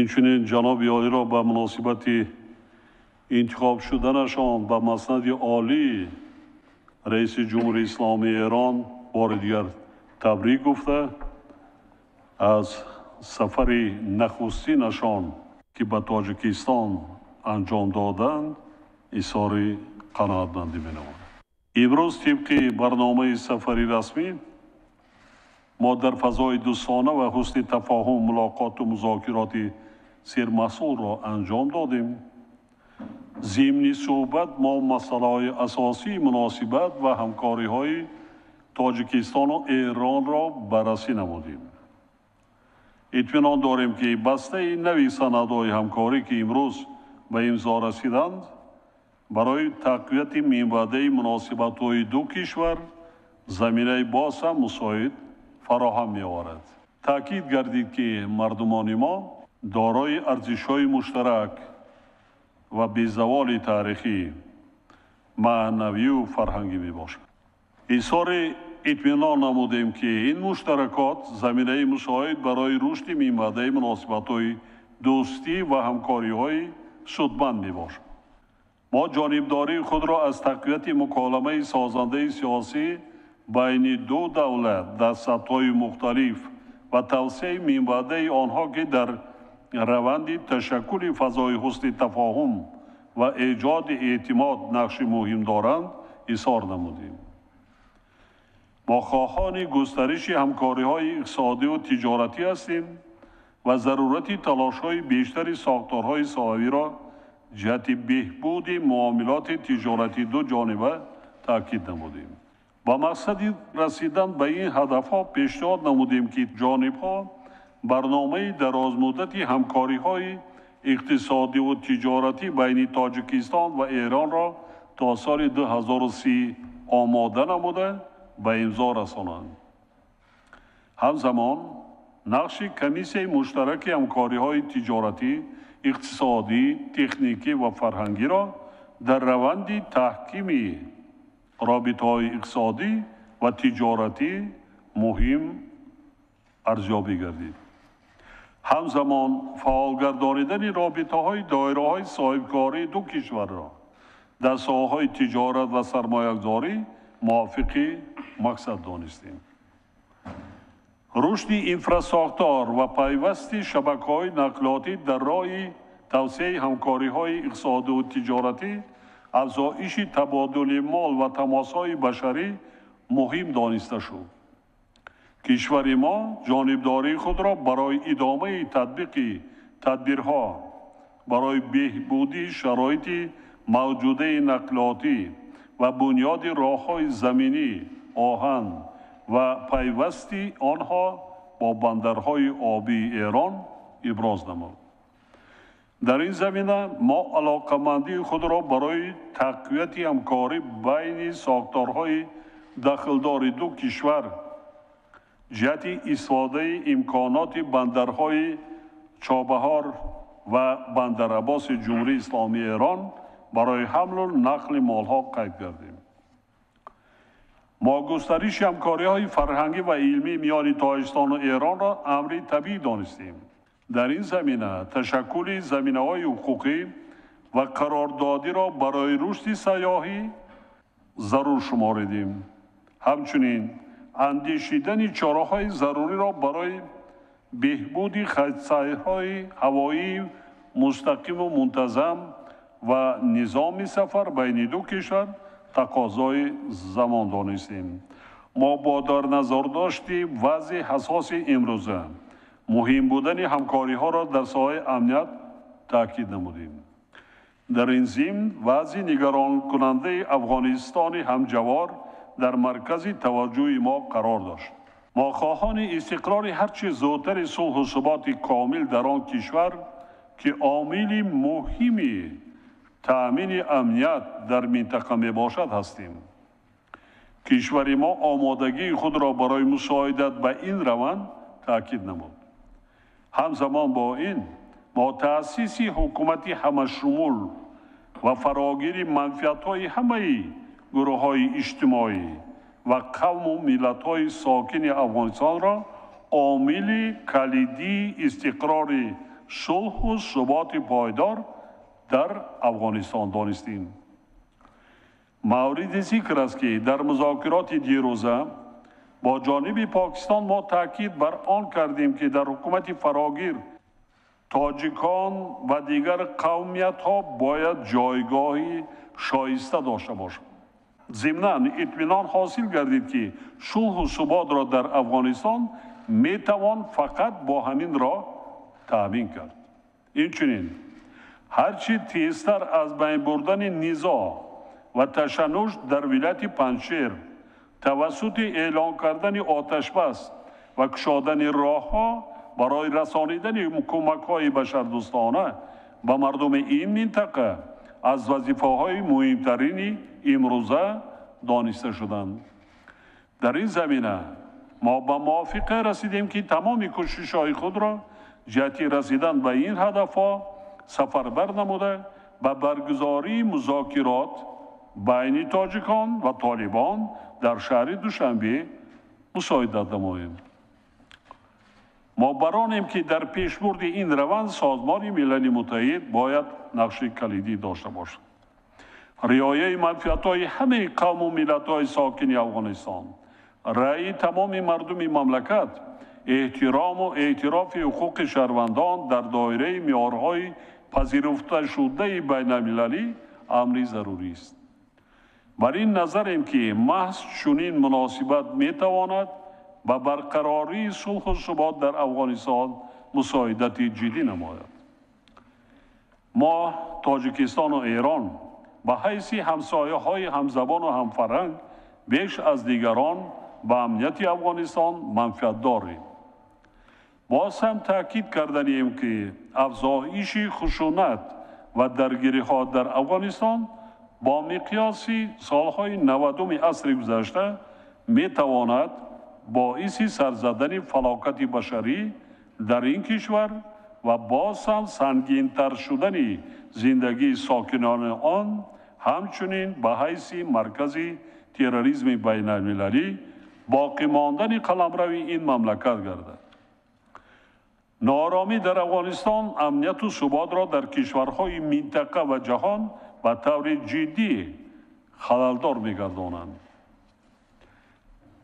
инчунин ҷаноби олиро ба муносибати интихоб шуданашон ба маснади олии раиси ҷумҳурии исломии эрон бори дигар табрик гуфта аз сафари нахустинашон ки ба тоҷикистон анҷом доданд изҳори қаноатмандӣ менамоям имрӯз тибқи барномаи сафари расмӣ мо дар фазои дӯстона ва ҳусни тафоҳум мулоқоту музокироти сермасъулро анҷом додем. Зимни суҳбат мо масъалаҳои асосии муносибат ва ҳамкориҳои тоҷикистону эронро баррасӣ намудем итминон дорем ки бастаи нави санадҳои ҳамкорӣ ки имрӯз ба имзо расиданд барои тақвияти минбаъдаи муносибатҳои ду кишвар заминаи боз ҳам мусоид фароҳам меоварад таъкид гардид ки мардумони мо дорои арзишҳои муштарак ва безаволи таърихӣ маънавию фарҳангӣ мебошад изҳори итминон намудем ки ин муштаракот заминаи мусоид барои рушди минбаъдаи муносибатҳои дӯстӣ ва ҳамкориҳои судманд мебошад. Мо ҷонибдории худро аз тақвияти муколамаи созандаи сиёсӣ байни ду давлат дар сатҳҳои мухталиф ва тавсеяи минбаъдаи онҳо ки дар раванди ташаккули фазои ҳусни тафоҳум ва эҷоди эътимод нақши муҳим доранд изҳор намудем мо хоҳони густариши ҳамкориҳои иқтисодиву тиҷоратӣ ҳастем ва зарурати талошҳои бештари сохторҳои соҳавиро جهت بهبود معاملات تجارتی دو جانبه تاکید نمودیم با مقصد رسیدن به این هدفها پیشنهاد نمودیم که جانبها برنامه درازمدت همکاری های اقتصادی و تجارتی بین تاجیکستان و ایران را تا سال 2030 آماده نموده ба имзо расонанд. Ҳамзамон нақши комиссияи муштараки ҳамкориҳои тиҷоратӣ иқтисодӣ техникӣ ва фарҳангиро дар раванди таҳкими робитаҳои иқтисодӣ ва тиҷоратӣ муҳим арзёбӣ гардид. Ҳамзамон фаъолгардонидани робитаҳои доираҳои соҳибкории ду кишварро дар соҳаҳои тиҷорат ва сармоягузорӣ мувофиқи мақсад донистем. Рушди инфрасохтор ва пайвасти шабакаҳои нақлиётӣ дар роҳи тавсеяи ҳамкориҳои иқтисодиву тиҷоратӣ афзоиши табодули мол ва тамосҳои башарӣ муҳим дониста шуд. Кишвари мо ҷонибдории худро барои идомаи татбиқи тадбирҳо барои беҳбудии шароити мавҷудаи нақлиётӣ ва бунёди роҳҳои заминӣ оҳан ва пайвасти онҳо бо бандарҳои обии эрон иброз намуд. Дар ин замина мо алоқамандии худро барои тақвияти ҳамкорӣ байни сохторҳои дахлдори ду кишвар ҷиҳати истифодаи имконоти бандарҳои чобаҳор ва бандарабоси ҷумҳурии исломии эрон برای حمل و نقل مالها قید گردیم ما گسترش همکاری های فرهنگی و علمی میان تاجستان و ایران را امری طبیعی دانستیم. در این زمینه تشکل زمینه های حقوقی و قراردادی را برای رشد سیاهی ضرور شماریدیم همچنین اندیشیدن چاره های ضروری را برای بهبود خدسایه های هوایی مستقیم و منتظم беҳбуди сайрҳои ҳавоии мустақиму мунтазам ва низоми сафар байни ду кишвар тақозои замон донистем мо бо дар назордошти вазъи ҳасоси имрӯза муҳим будани ҳамкориҳоро дар соҳаи амният таъкид намудем дар ин зимн вазъи нигаронкунандаи афғонистони ҳамҷавор дар маркази таваҷҷӯҳи мо қарор дошт мо хоҳони истиқрори ҳарчи зудтари сулҳу суботи комил дар он кишвар ки омили муҳими таъмини амният дар минтақа мебошад ҳастем. Кишвари мо омодагии худро барои мусоидат ба ин раванд таъкид намуд. Ҳамзамон бо ин мо таъсиси ҳукумати ҳамашумул ва фарогири манфиатҳои ҳамаи гурӯҳҳои иҷтимоӣ ва қавму миллатҳои сокини афғонистонро омили калидии истиқрори сулҳу суботи пойдор дар афғонистон донистем. Мавриди зикр аст ки дар музокироти дирӯза бо ҷониби покистон мо таъкид бар он кардем ки дар ҳукумати фарогир тоҷикон ва дигар қавмиятҳо бояд ҷойгоҳи шоиста дошта бошанд. Зимнан итминон ҳосил гардид ки сулҳу суботро дар афғонистон метавон фақат бо ҳамин роҳ таъмин кард. Инчунин ҳарчи тезтар аз байн бурдани низо ва ташаннуш дар вилояти панҷшер тавассути эълон кардани оташбас ва кушодани роҳҳо барои расонидани кӯмакҳои башардӯстона ба мардуми ин минтақа аз вазифаҳои муҳимтарини имрӯза дониста шуданд. Дар ин замина мо ба мувофиқа расидем ки тамоми кӯшишҳои худро ҷиҳати расидан ба ин ҳадафҳо сафарбар намуда ба баргузории музокирот байни тоҷикон ва толибон дар шаҳри душанбе мусоидат намоем. Мо баронем ки дар пешбурди ин раванд созмони милали муттаҳид бояд нақши калидӣ дошта бошад. Риояи манфиатҳои ҳамаи қавму миллатҳои сокини афғонистон раъи тамоми мардуми мамлакат эҳтирому эътирофи ҳуқуқи шаҳрвандон дар доираи меъёрҳои пазируфташудаи байналмилалӣ амри зарурист бар ин назарем ки маҳз чунин муносибат метавонад ба барқарории сулҳу субот дар афғонистон мусоидати ҷиддӣ намояд. Мо тоҷикистону эрон ба ҳайси ҳамсояҳои ҳамзабону ҳамфарҳанг беш аз дигарон ба амнияти афғонистон манфиатдорем. Боз ҳам таъкид карданем ки افزایش خشونت و درگیری ها در افغانستان با مقیاس سالهای 90 عصر گذشته می تواند باعث سرزدن فلاکت بشری در این کشور و باز هم سنگینتر شدن زندگی ساکنان آن همچنین به حیث مرکز تروریسم بین المللی باقی ماندن قلمرو این مملکت گردد. نارامی در افغانستان امنیت و ثبات را در کشورهای منطقه و جهان به طور جدی خلالدار میگردانند.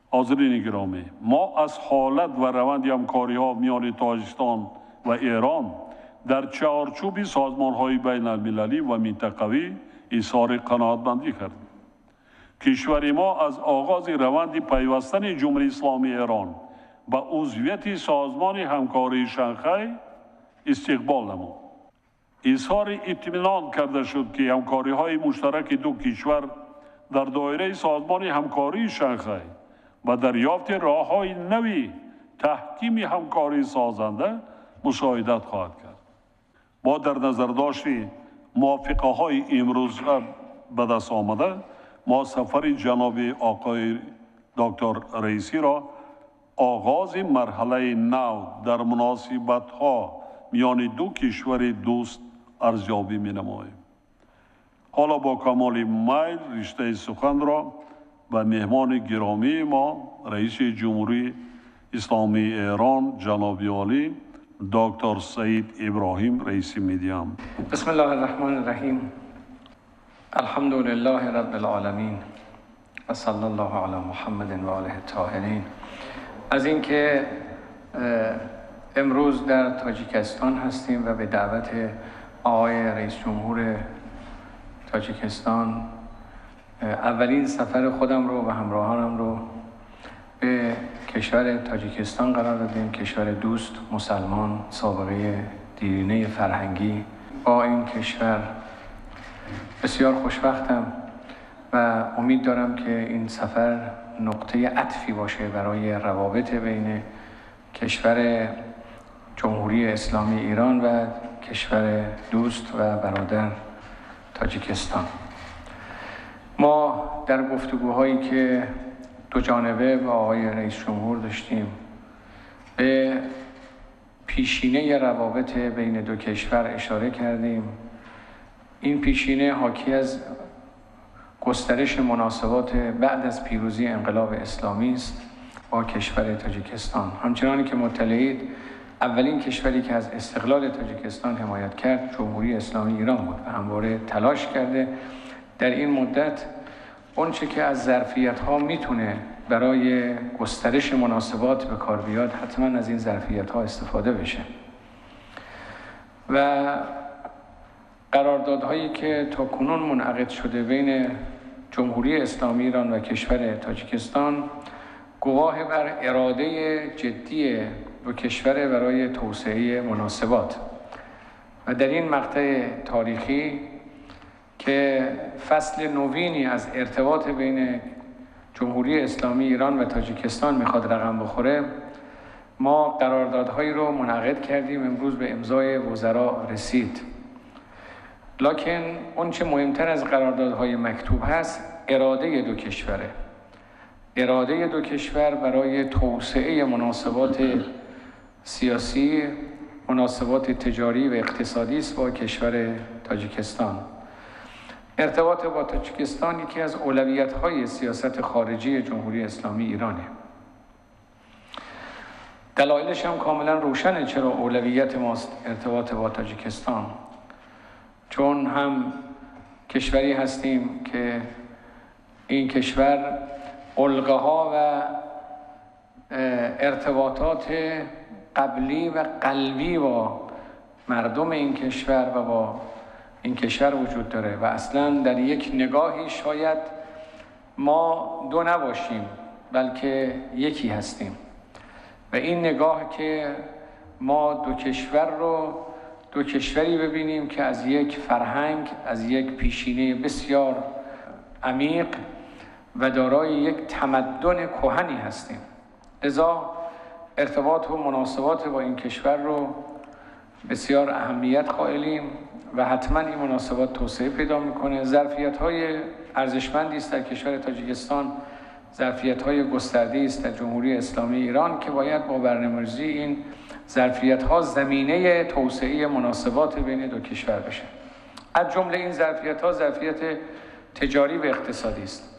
حاضرین گرامی ما از حالت و روند همکاری ها میان تاجستان و ایران در چارچوب سازمان های بین المللی و منطقوی اظهار قناعتمندی کردیم. کشور ما از آغاز روند پیوستن جمهوری اسلامی ایران به عضویت سازمان همکاری شانگهای استقبال نمود اظهار اطمینان کرده شد که همکاری های مشترک دو کشور در دایره سازمان همکاری شانگهای و دریافت راه های نوی تحکیم همکاری سازنده مساعدت خواهد کرد. با در نظر داشت موافقه های امروز به دست آمده ما سفر جناب آقای دکتر رئیسی را آغاز مرحله نو در مناسبت ها میان دو کشور دوست ارزیابی می نماییم. حالا با کمال میل رشته سخن را به مهمان گرامی ما رئیس جمهوری اسلامی ایران جناب عالی دکتر سعید ابراهیم رئیس میدیم. بسم الله الرحمن الرحیم. الحمد لله رب العالمین. و صلی الله علی محمد و آله الطاهرین. از اینکه امروز در تاجیکستان هستیم و به دعوت آقای رئیس جمهور تاجیکستان اولین سفر خودم رو و همراهانم رو به کشور تاجیکستان قرار دادیم کشور دوست مسلمان سابقه دیرینه فرهنگی. با این کشور بسیار خوشبختم. و امید دارم که این سفر نقطه عطفی باشه برای روابط بین کشور جمهوری اسلامی ایران و کشور دوست و برادر تاجیکستان. ما در گفتگوهایی که دو جانبه با آقای رئیس جمهور داشتیم به پیشینه روابط بین دو کشور اشاره کردیم. این پیشینه حاکی از گسترش مناسبات بعد از پیروزی انقلاب اسلامی است با کشور تاجیکستان. همچنانی که مطلعید اولین کشوری که از استقلال تاجیکستان حمایت کرد جمهوری اسلامی ایران بود و همواره تلاش کرده. در این مدت اونچه که از ظرفیت ها می‌تونه برای گسترش مناسبات به کار بیاد حتما از این ظرفیت ها استفاده بشه. و قراردادهایی که تا کنون منعقد شده بین جمهوری اسلامی ایران و کشور تاجیکستان گواه بر اراده جدی دو کشور برای توسعه مناسبات. و در این مقطع تاریخی که فصل نوینی از ارتباط بین جمهوری اسلامی ایران و تاجیکستان می‌خواد رقم بخوره ما قراردادهایی رو منعقد کردیم امروز به امضای وزرا رسید. لکن اون چه مهمتر از قراردادهای مکتوب هست اراده دو کشوره. اراده دو کشور برای توسعه مناسبات سیاسی مناسبات تجاری و اقتصادی است با کشور تاجیکستان. ارتباط با تاجیکستان یکی از اولویت های سیاست خارجی جمهوری اسلامی ایرانه. دلایلش هم کاملا روشنه چرا اولویت ماست ارتباط با تاجیکستان. چون هم کشوری هستیم که این کشور علقه ها و ارتباطات قبلی و قلبی با مردم این کشور و با این کشور وجود داره و اصلا در یک نگاهی شاید ما دو نباشیم بلکه یکی هستیم. و این نگاه که ما دو کشور رو دو کشوری ببینیم که از یک فرهنگ از یک پیشینه بسیار عمیق و دارای یک تمدن کهنی هستیم. لذا ارتباط و مناسبات با این کشور رو بسیار اهمیت قائلیم و حتما این مناسبات توسعه پیدا می‌کنه. ظرفیت های ارزشمندی است در کشور تاجیکستان ظرفیت های گسترده است در جمهوری اسلامی ایران که باید با برنامه‌ریزی این ظرفیت ها زمینه توسعه مناسبات بین دو کشور بشه. از جمله این ظرفیت ها ظرفیت تجاری و اقتصادی است.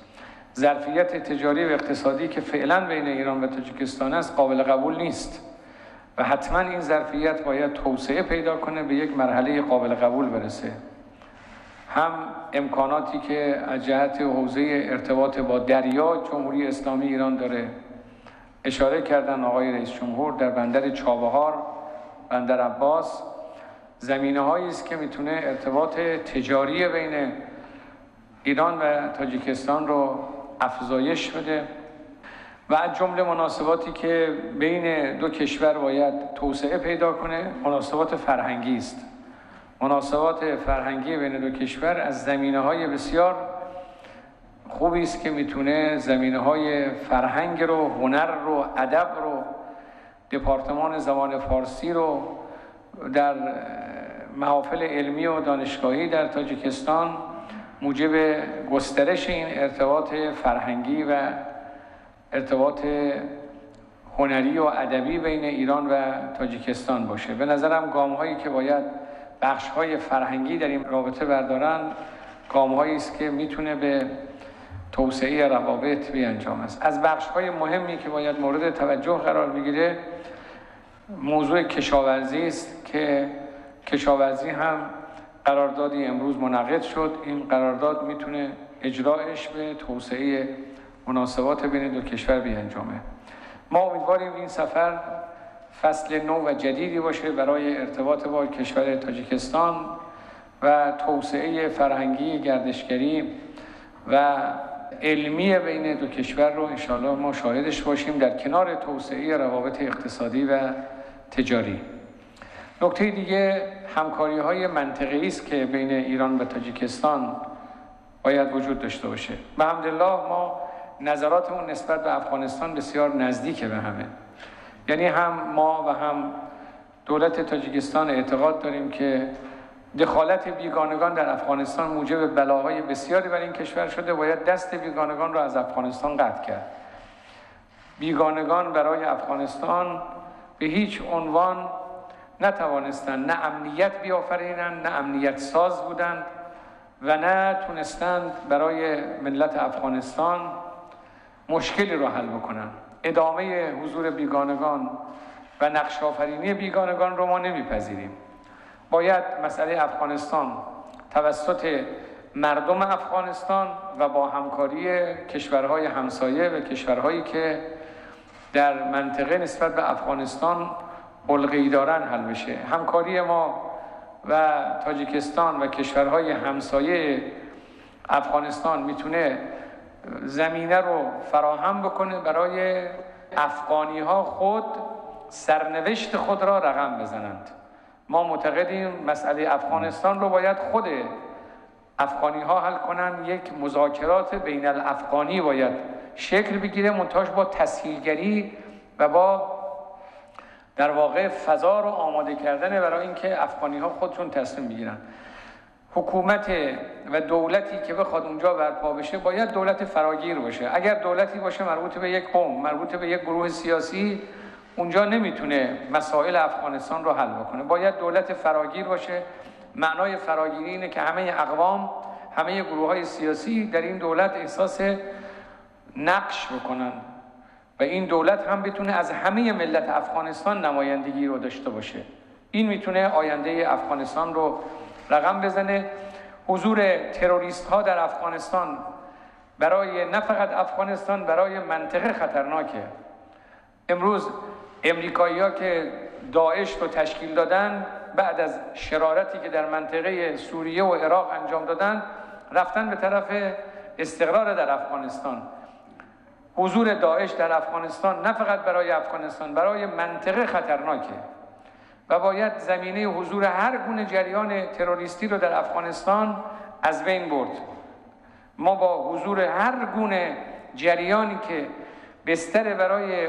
ظرفیت تجاری و اقتصادی که فعلا بین ایران و تاجیکستان است قابل قبول نیست و حتما این ظرفیت باید توسعه پیدا کنه به یک مرحله قابل قبول برسه. هم امکاناتی که از جهت حوزه ارتباط با دریا جمهوری اسلامی ایران داره. اشاره کردن آقای رئیس جمهور در بندر چابهار بندر عباس. زمینه هایی است که می‌تونه ارتباط تجاری بین ایران و تاجیکستان رو افزایش بده. و از جمله مناسباتی که بین دو کشور باید توسعه پیدا کنه مناسبات فرهنگی است. مناسبات فرهنگی بین دو کشور از زمینه های بسیار خوبی است که می‌تونه زمینه های فرهنگ رو هنر رو ادب رو دپارتمان زبان فارسی رو در محافل علمی و دانشگاهی در تاجیکستان موجب گسترش این ارتباط فرهنگی و ارتباط هنری و ادبی بین ایران و تاجیکستان باشه. به نظرم گام هایی که باید بخش های فرهنگی در این رابطه بردارن گام است که می‌تونه به توسعه روابط انجام است. از بخش های مهمی که باید مورد توجه قرار بگیره موضوع کشاورزی است که کشاورزی هم قراردادی امروز منعقد شد. این قرارداد می‌تونه اجرایش به توسعه مناسبات بین دو کشور بیانجامه. ما امیدواریم این سفر فصل نو و جدیدی باشه برای ارتباط با کشور تاجیکستان و توسعه فرهنگی گردشگری و علمی بین دو کشور رو انشاءالله ما شاهدش باشیم در کنار توسعه روابط اقتصادی و تجاری. نکته دیگه همکاری های منطقی است که بین ایران و تاجیکستان باید وجود داشته باشه. به ما نظراتمون نسبت به افغانستان بسیار نزدیکه به همه. یعنی هم ما و هم دولت تاجیکستان اعتقاد داریم که دخالت بیگانگان در افغانستان موجب بلاهای بسیاری بر این کشور شده. باید دست بیگانگان را از افغانستان قطع کرد. بیگانگان برای افغانستان به هیچ عنوان نتوانستند نه امنیت بیافرینند نه امنیت ساز بودند و نه تونستند برای ملت افغانستان مشکلی را حل بکنند. ادامه حضور بیگانگان و نقش آفرینی بیگانگان رو ما نمیپذیریم. باید مسئله افغانستان توسط مردم افغانستان و با همکاری کشورهای همسایه و کشورهایی که در منطقه نسبت به افغانستان بلغی دارن حل بشه. همکاری ما و تاجیکستان و کشورهای همسایه افغانستان می‌تونه زمینه رو فراهم بکنه برای افغانی ها خود سرنوشت خود را رقم بزنند. ما معتقدیم مسئله افغانستان رو باید خود افغانی ها حل کنن یک مذاکرات بین الافغانی باید شکل بگیره منتاج با تسهیلگری و با در واقع فضا رو آماده کردن برای اینکه افغانی ها خودشون تصمیم بگیرن. حکومت و دولتی که بخواد اونجا برپا بشه باید دولت فراگیر باشه. اگر دولتی باشه مربوط به یک قوم مربوط به یک گروه سیاسی اونجا نمی‌تونه مسائل افغانستان رو حل بکنه. باید دولت فراگیر باشه. معنای فراگیری اینه که همه اقوام همه گروه های سیاسی در این دولت احساس نقش بکنن و این دولت هم بتونه از همه ملت افغانستان نمایندگی رو داشته باشه. این می‌تونه آینده افغانستان رو رقم بزنه. حضور تروریست ها در افغانستان برای نه فقط افغانستان برای منطقه خطرناکه. امروز امریکایی ها که داعش رو تشکیل دادن بعد از شرارتی که در منطقه سوریه و عراق انجام دادن رفتن به طرف استقرار در افغانستان. حضور داعش در افغانستان نه فقط برای افغانستان برای منطقه خطرناکه. و باید زمینه حضور هر گونه جریان تروریستی رو در افغانستان از بین برد. ما با حضور هر گونه جریانی که بستر برای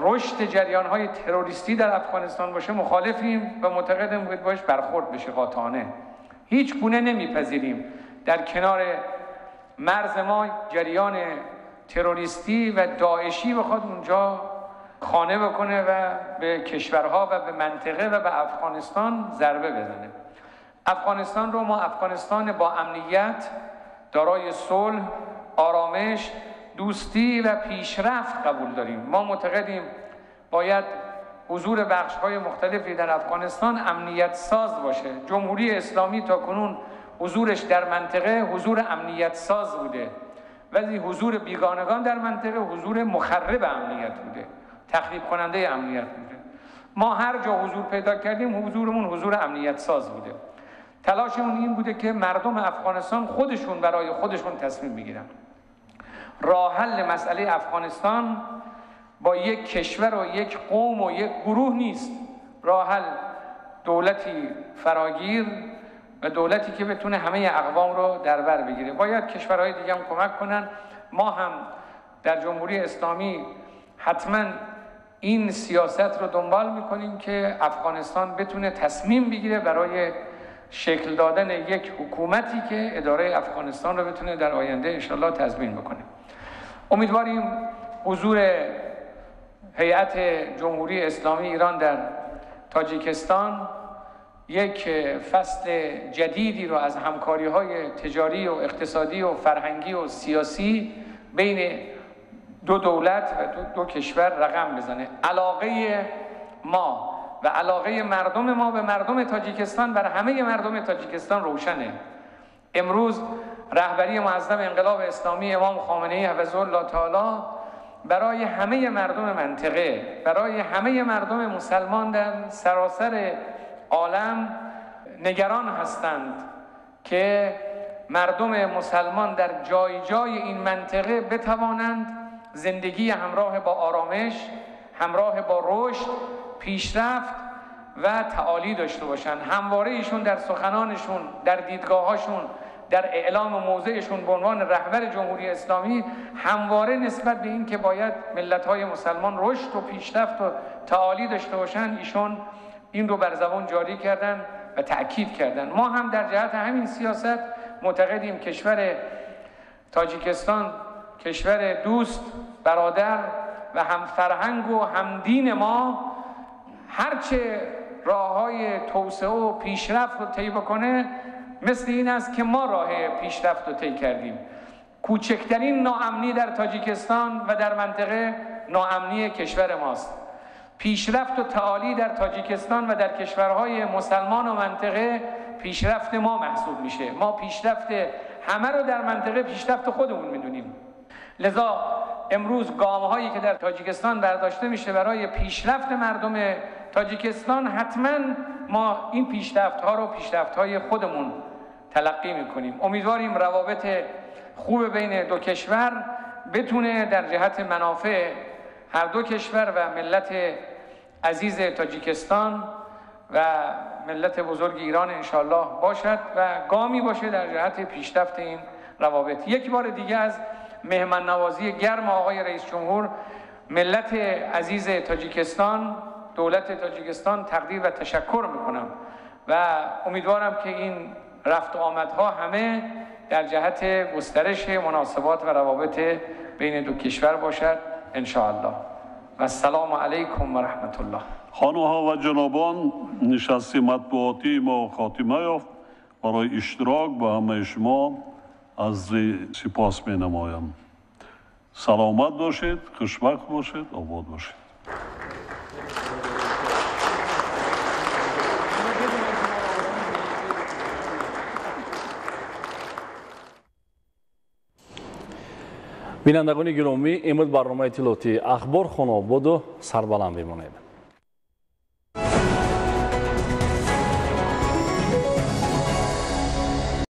رشد جریان های تروریستی در افغانستان باشه مخالفیم و معتقدیم باید باش برخورد بشه قاطعانه. هیچ گونه نمیپذیریم. در کنار مرز ما جریان تروریستی و داعشی بخواد اونجا خانه بکنه و به کشورها و به منطقه و به افغانستان ضربه بزنه. افغانستان رو ما افغانستان با امنیت دارای صلح آرامش دوستی و پیشرفت قبول داریم. ما معتقدیم باید حضور بخش های مختلفی در افغانستان امنیت ساز باشه. جمهوری اسلامی تا کنون حضورش در منطقه حضور امنیت ساز بوده. ولی حضور بیگانگان در منطقه حضور مخرب امنیت بوده. تخریب کننده امنیت بوده ما هر جا حضور پیدا کردیم حضورمون حضور امنیت ساز بوده. تلاشمون این بوده که مردم افغانستان خودشون برای خودشون تصمیم بگیرن. راه حل مسئله افغانستان با یک کشور و یک قوم و یک گروه نیست. راه حل دولتی فراگیر و دولتی که بتونه همه اقوام رو در بر بگیره. باید کشورهای دیگه هم کمک کنن. ما هم در جمهوری اسلامی حتما این سیاست رو دنبال می‌کنیم که افغانستان بتونه تصمیم بگیره برای شکل دادن یک حکومتی که اداره افغانستان رو بتونه در آینده انشالله تضمین بکنه. امیدواریم حضور هیئت جمهوری اسلامی ایران در تاجیکستان یک فصل جدیدی رو از همکاری های تجاری و اقتصادی و فرهنگی و سیاسی بین دو دولت و دو, دو کشور رقم بزنه. علاقه ما و علاقه مردم ما به مردم تاجیکستان بر همه مردم تاجیکستان روشنه. امروز رهبری معظم انقلاب اسلامی امام خامنه ای حفظ الله تعالی برای همه مردم منطقه برای همه مردم مسلمان در سراسر عالم نگران هستند که مردم مسلمان در جای جای این منطقه بتوانند زندگی همراه با آرامش همراه با رشد پیشرفت و تعالی داشته باشند همواره ایشون در سخنانشون در دیدگاهاشون در اعلام موضعشون به عنوان رهبر جمهوری اسلامی همواره نسبت به این که باید ملت‌های مسلمان رشد و پیشرفت و تعالی داشته باشند ایشون این رو بر زبان جاری کردن و تأکید کردن. ما هم در جهت همین سیاست معتقدیم کشور تاجیکستان کشور دوست برادر و هم فرهنگ و هم دین ما هرچه راه های توسعه و پیشرفت رو طی بکنه مثل این است که ما راه پیشرفت رو طی کردیم. کوچکترین ناامنی در تاجیکستان و در منطقه ناامنی کشور ماست. پیشرفت و تعالی در تاجیکستان و در کشورهای مسلمان و منطقه پیشرفت ما محسوب میشه. ما پیشرفت همه رو در منطقه پیشرفت خودمون می‌دونیم. لذا امروز گام هایی که در تاجیکستان برداشته میشه برای پیشرفت مردم تاجیکستان حتما ما این پیشرفت ها رو پیشرفت های خودمون تلقی می‌کنیم. امیدواریم روابط خوب بین دو کشور بتونه در جهت منافع هر دو کشور و ملت عزیز تاجیکستان و ملت بزرگ ایران انشالله باشد و گامی باشه در جهت پیشرفت این روابط. یک بار دیگه از مهمان نوازی گرم آقای رئیس جمهور ملت عزیز تاجیکستان دولت تاجیکستان تقدیر و تشکر می‌کنم و امیدوارم که این رفت و آمدها همه در جهت گسترش مناسبات و روابط بین دو کشور باشد ان الله و السلام علیکم و رحمت الله. خانوها و جنابان نشستی مطبوعاتی ما خاتمه یافت. برای اشتراک با همه شما аз вӣ сипос менамоям. Саломат бошед хушбахт бошед обод бошед. Бинандагони гиромӣ имрӯз барномаи тиллотии ахборхоно буду сарбаланд бимонед.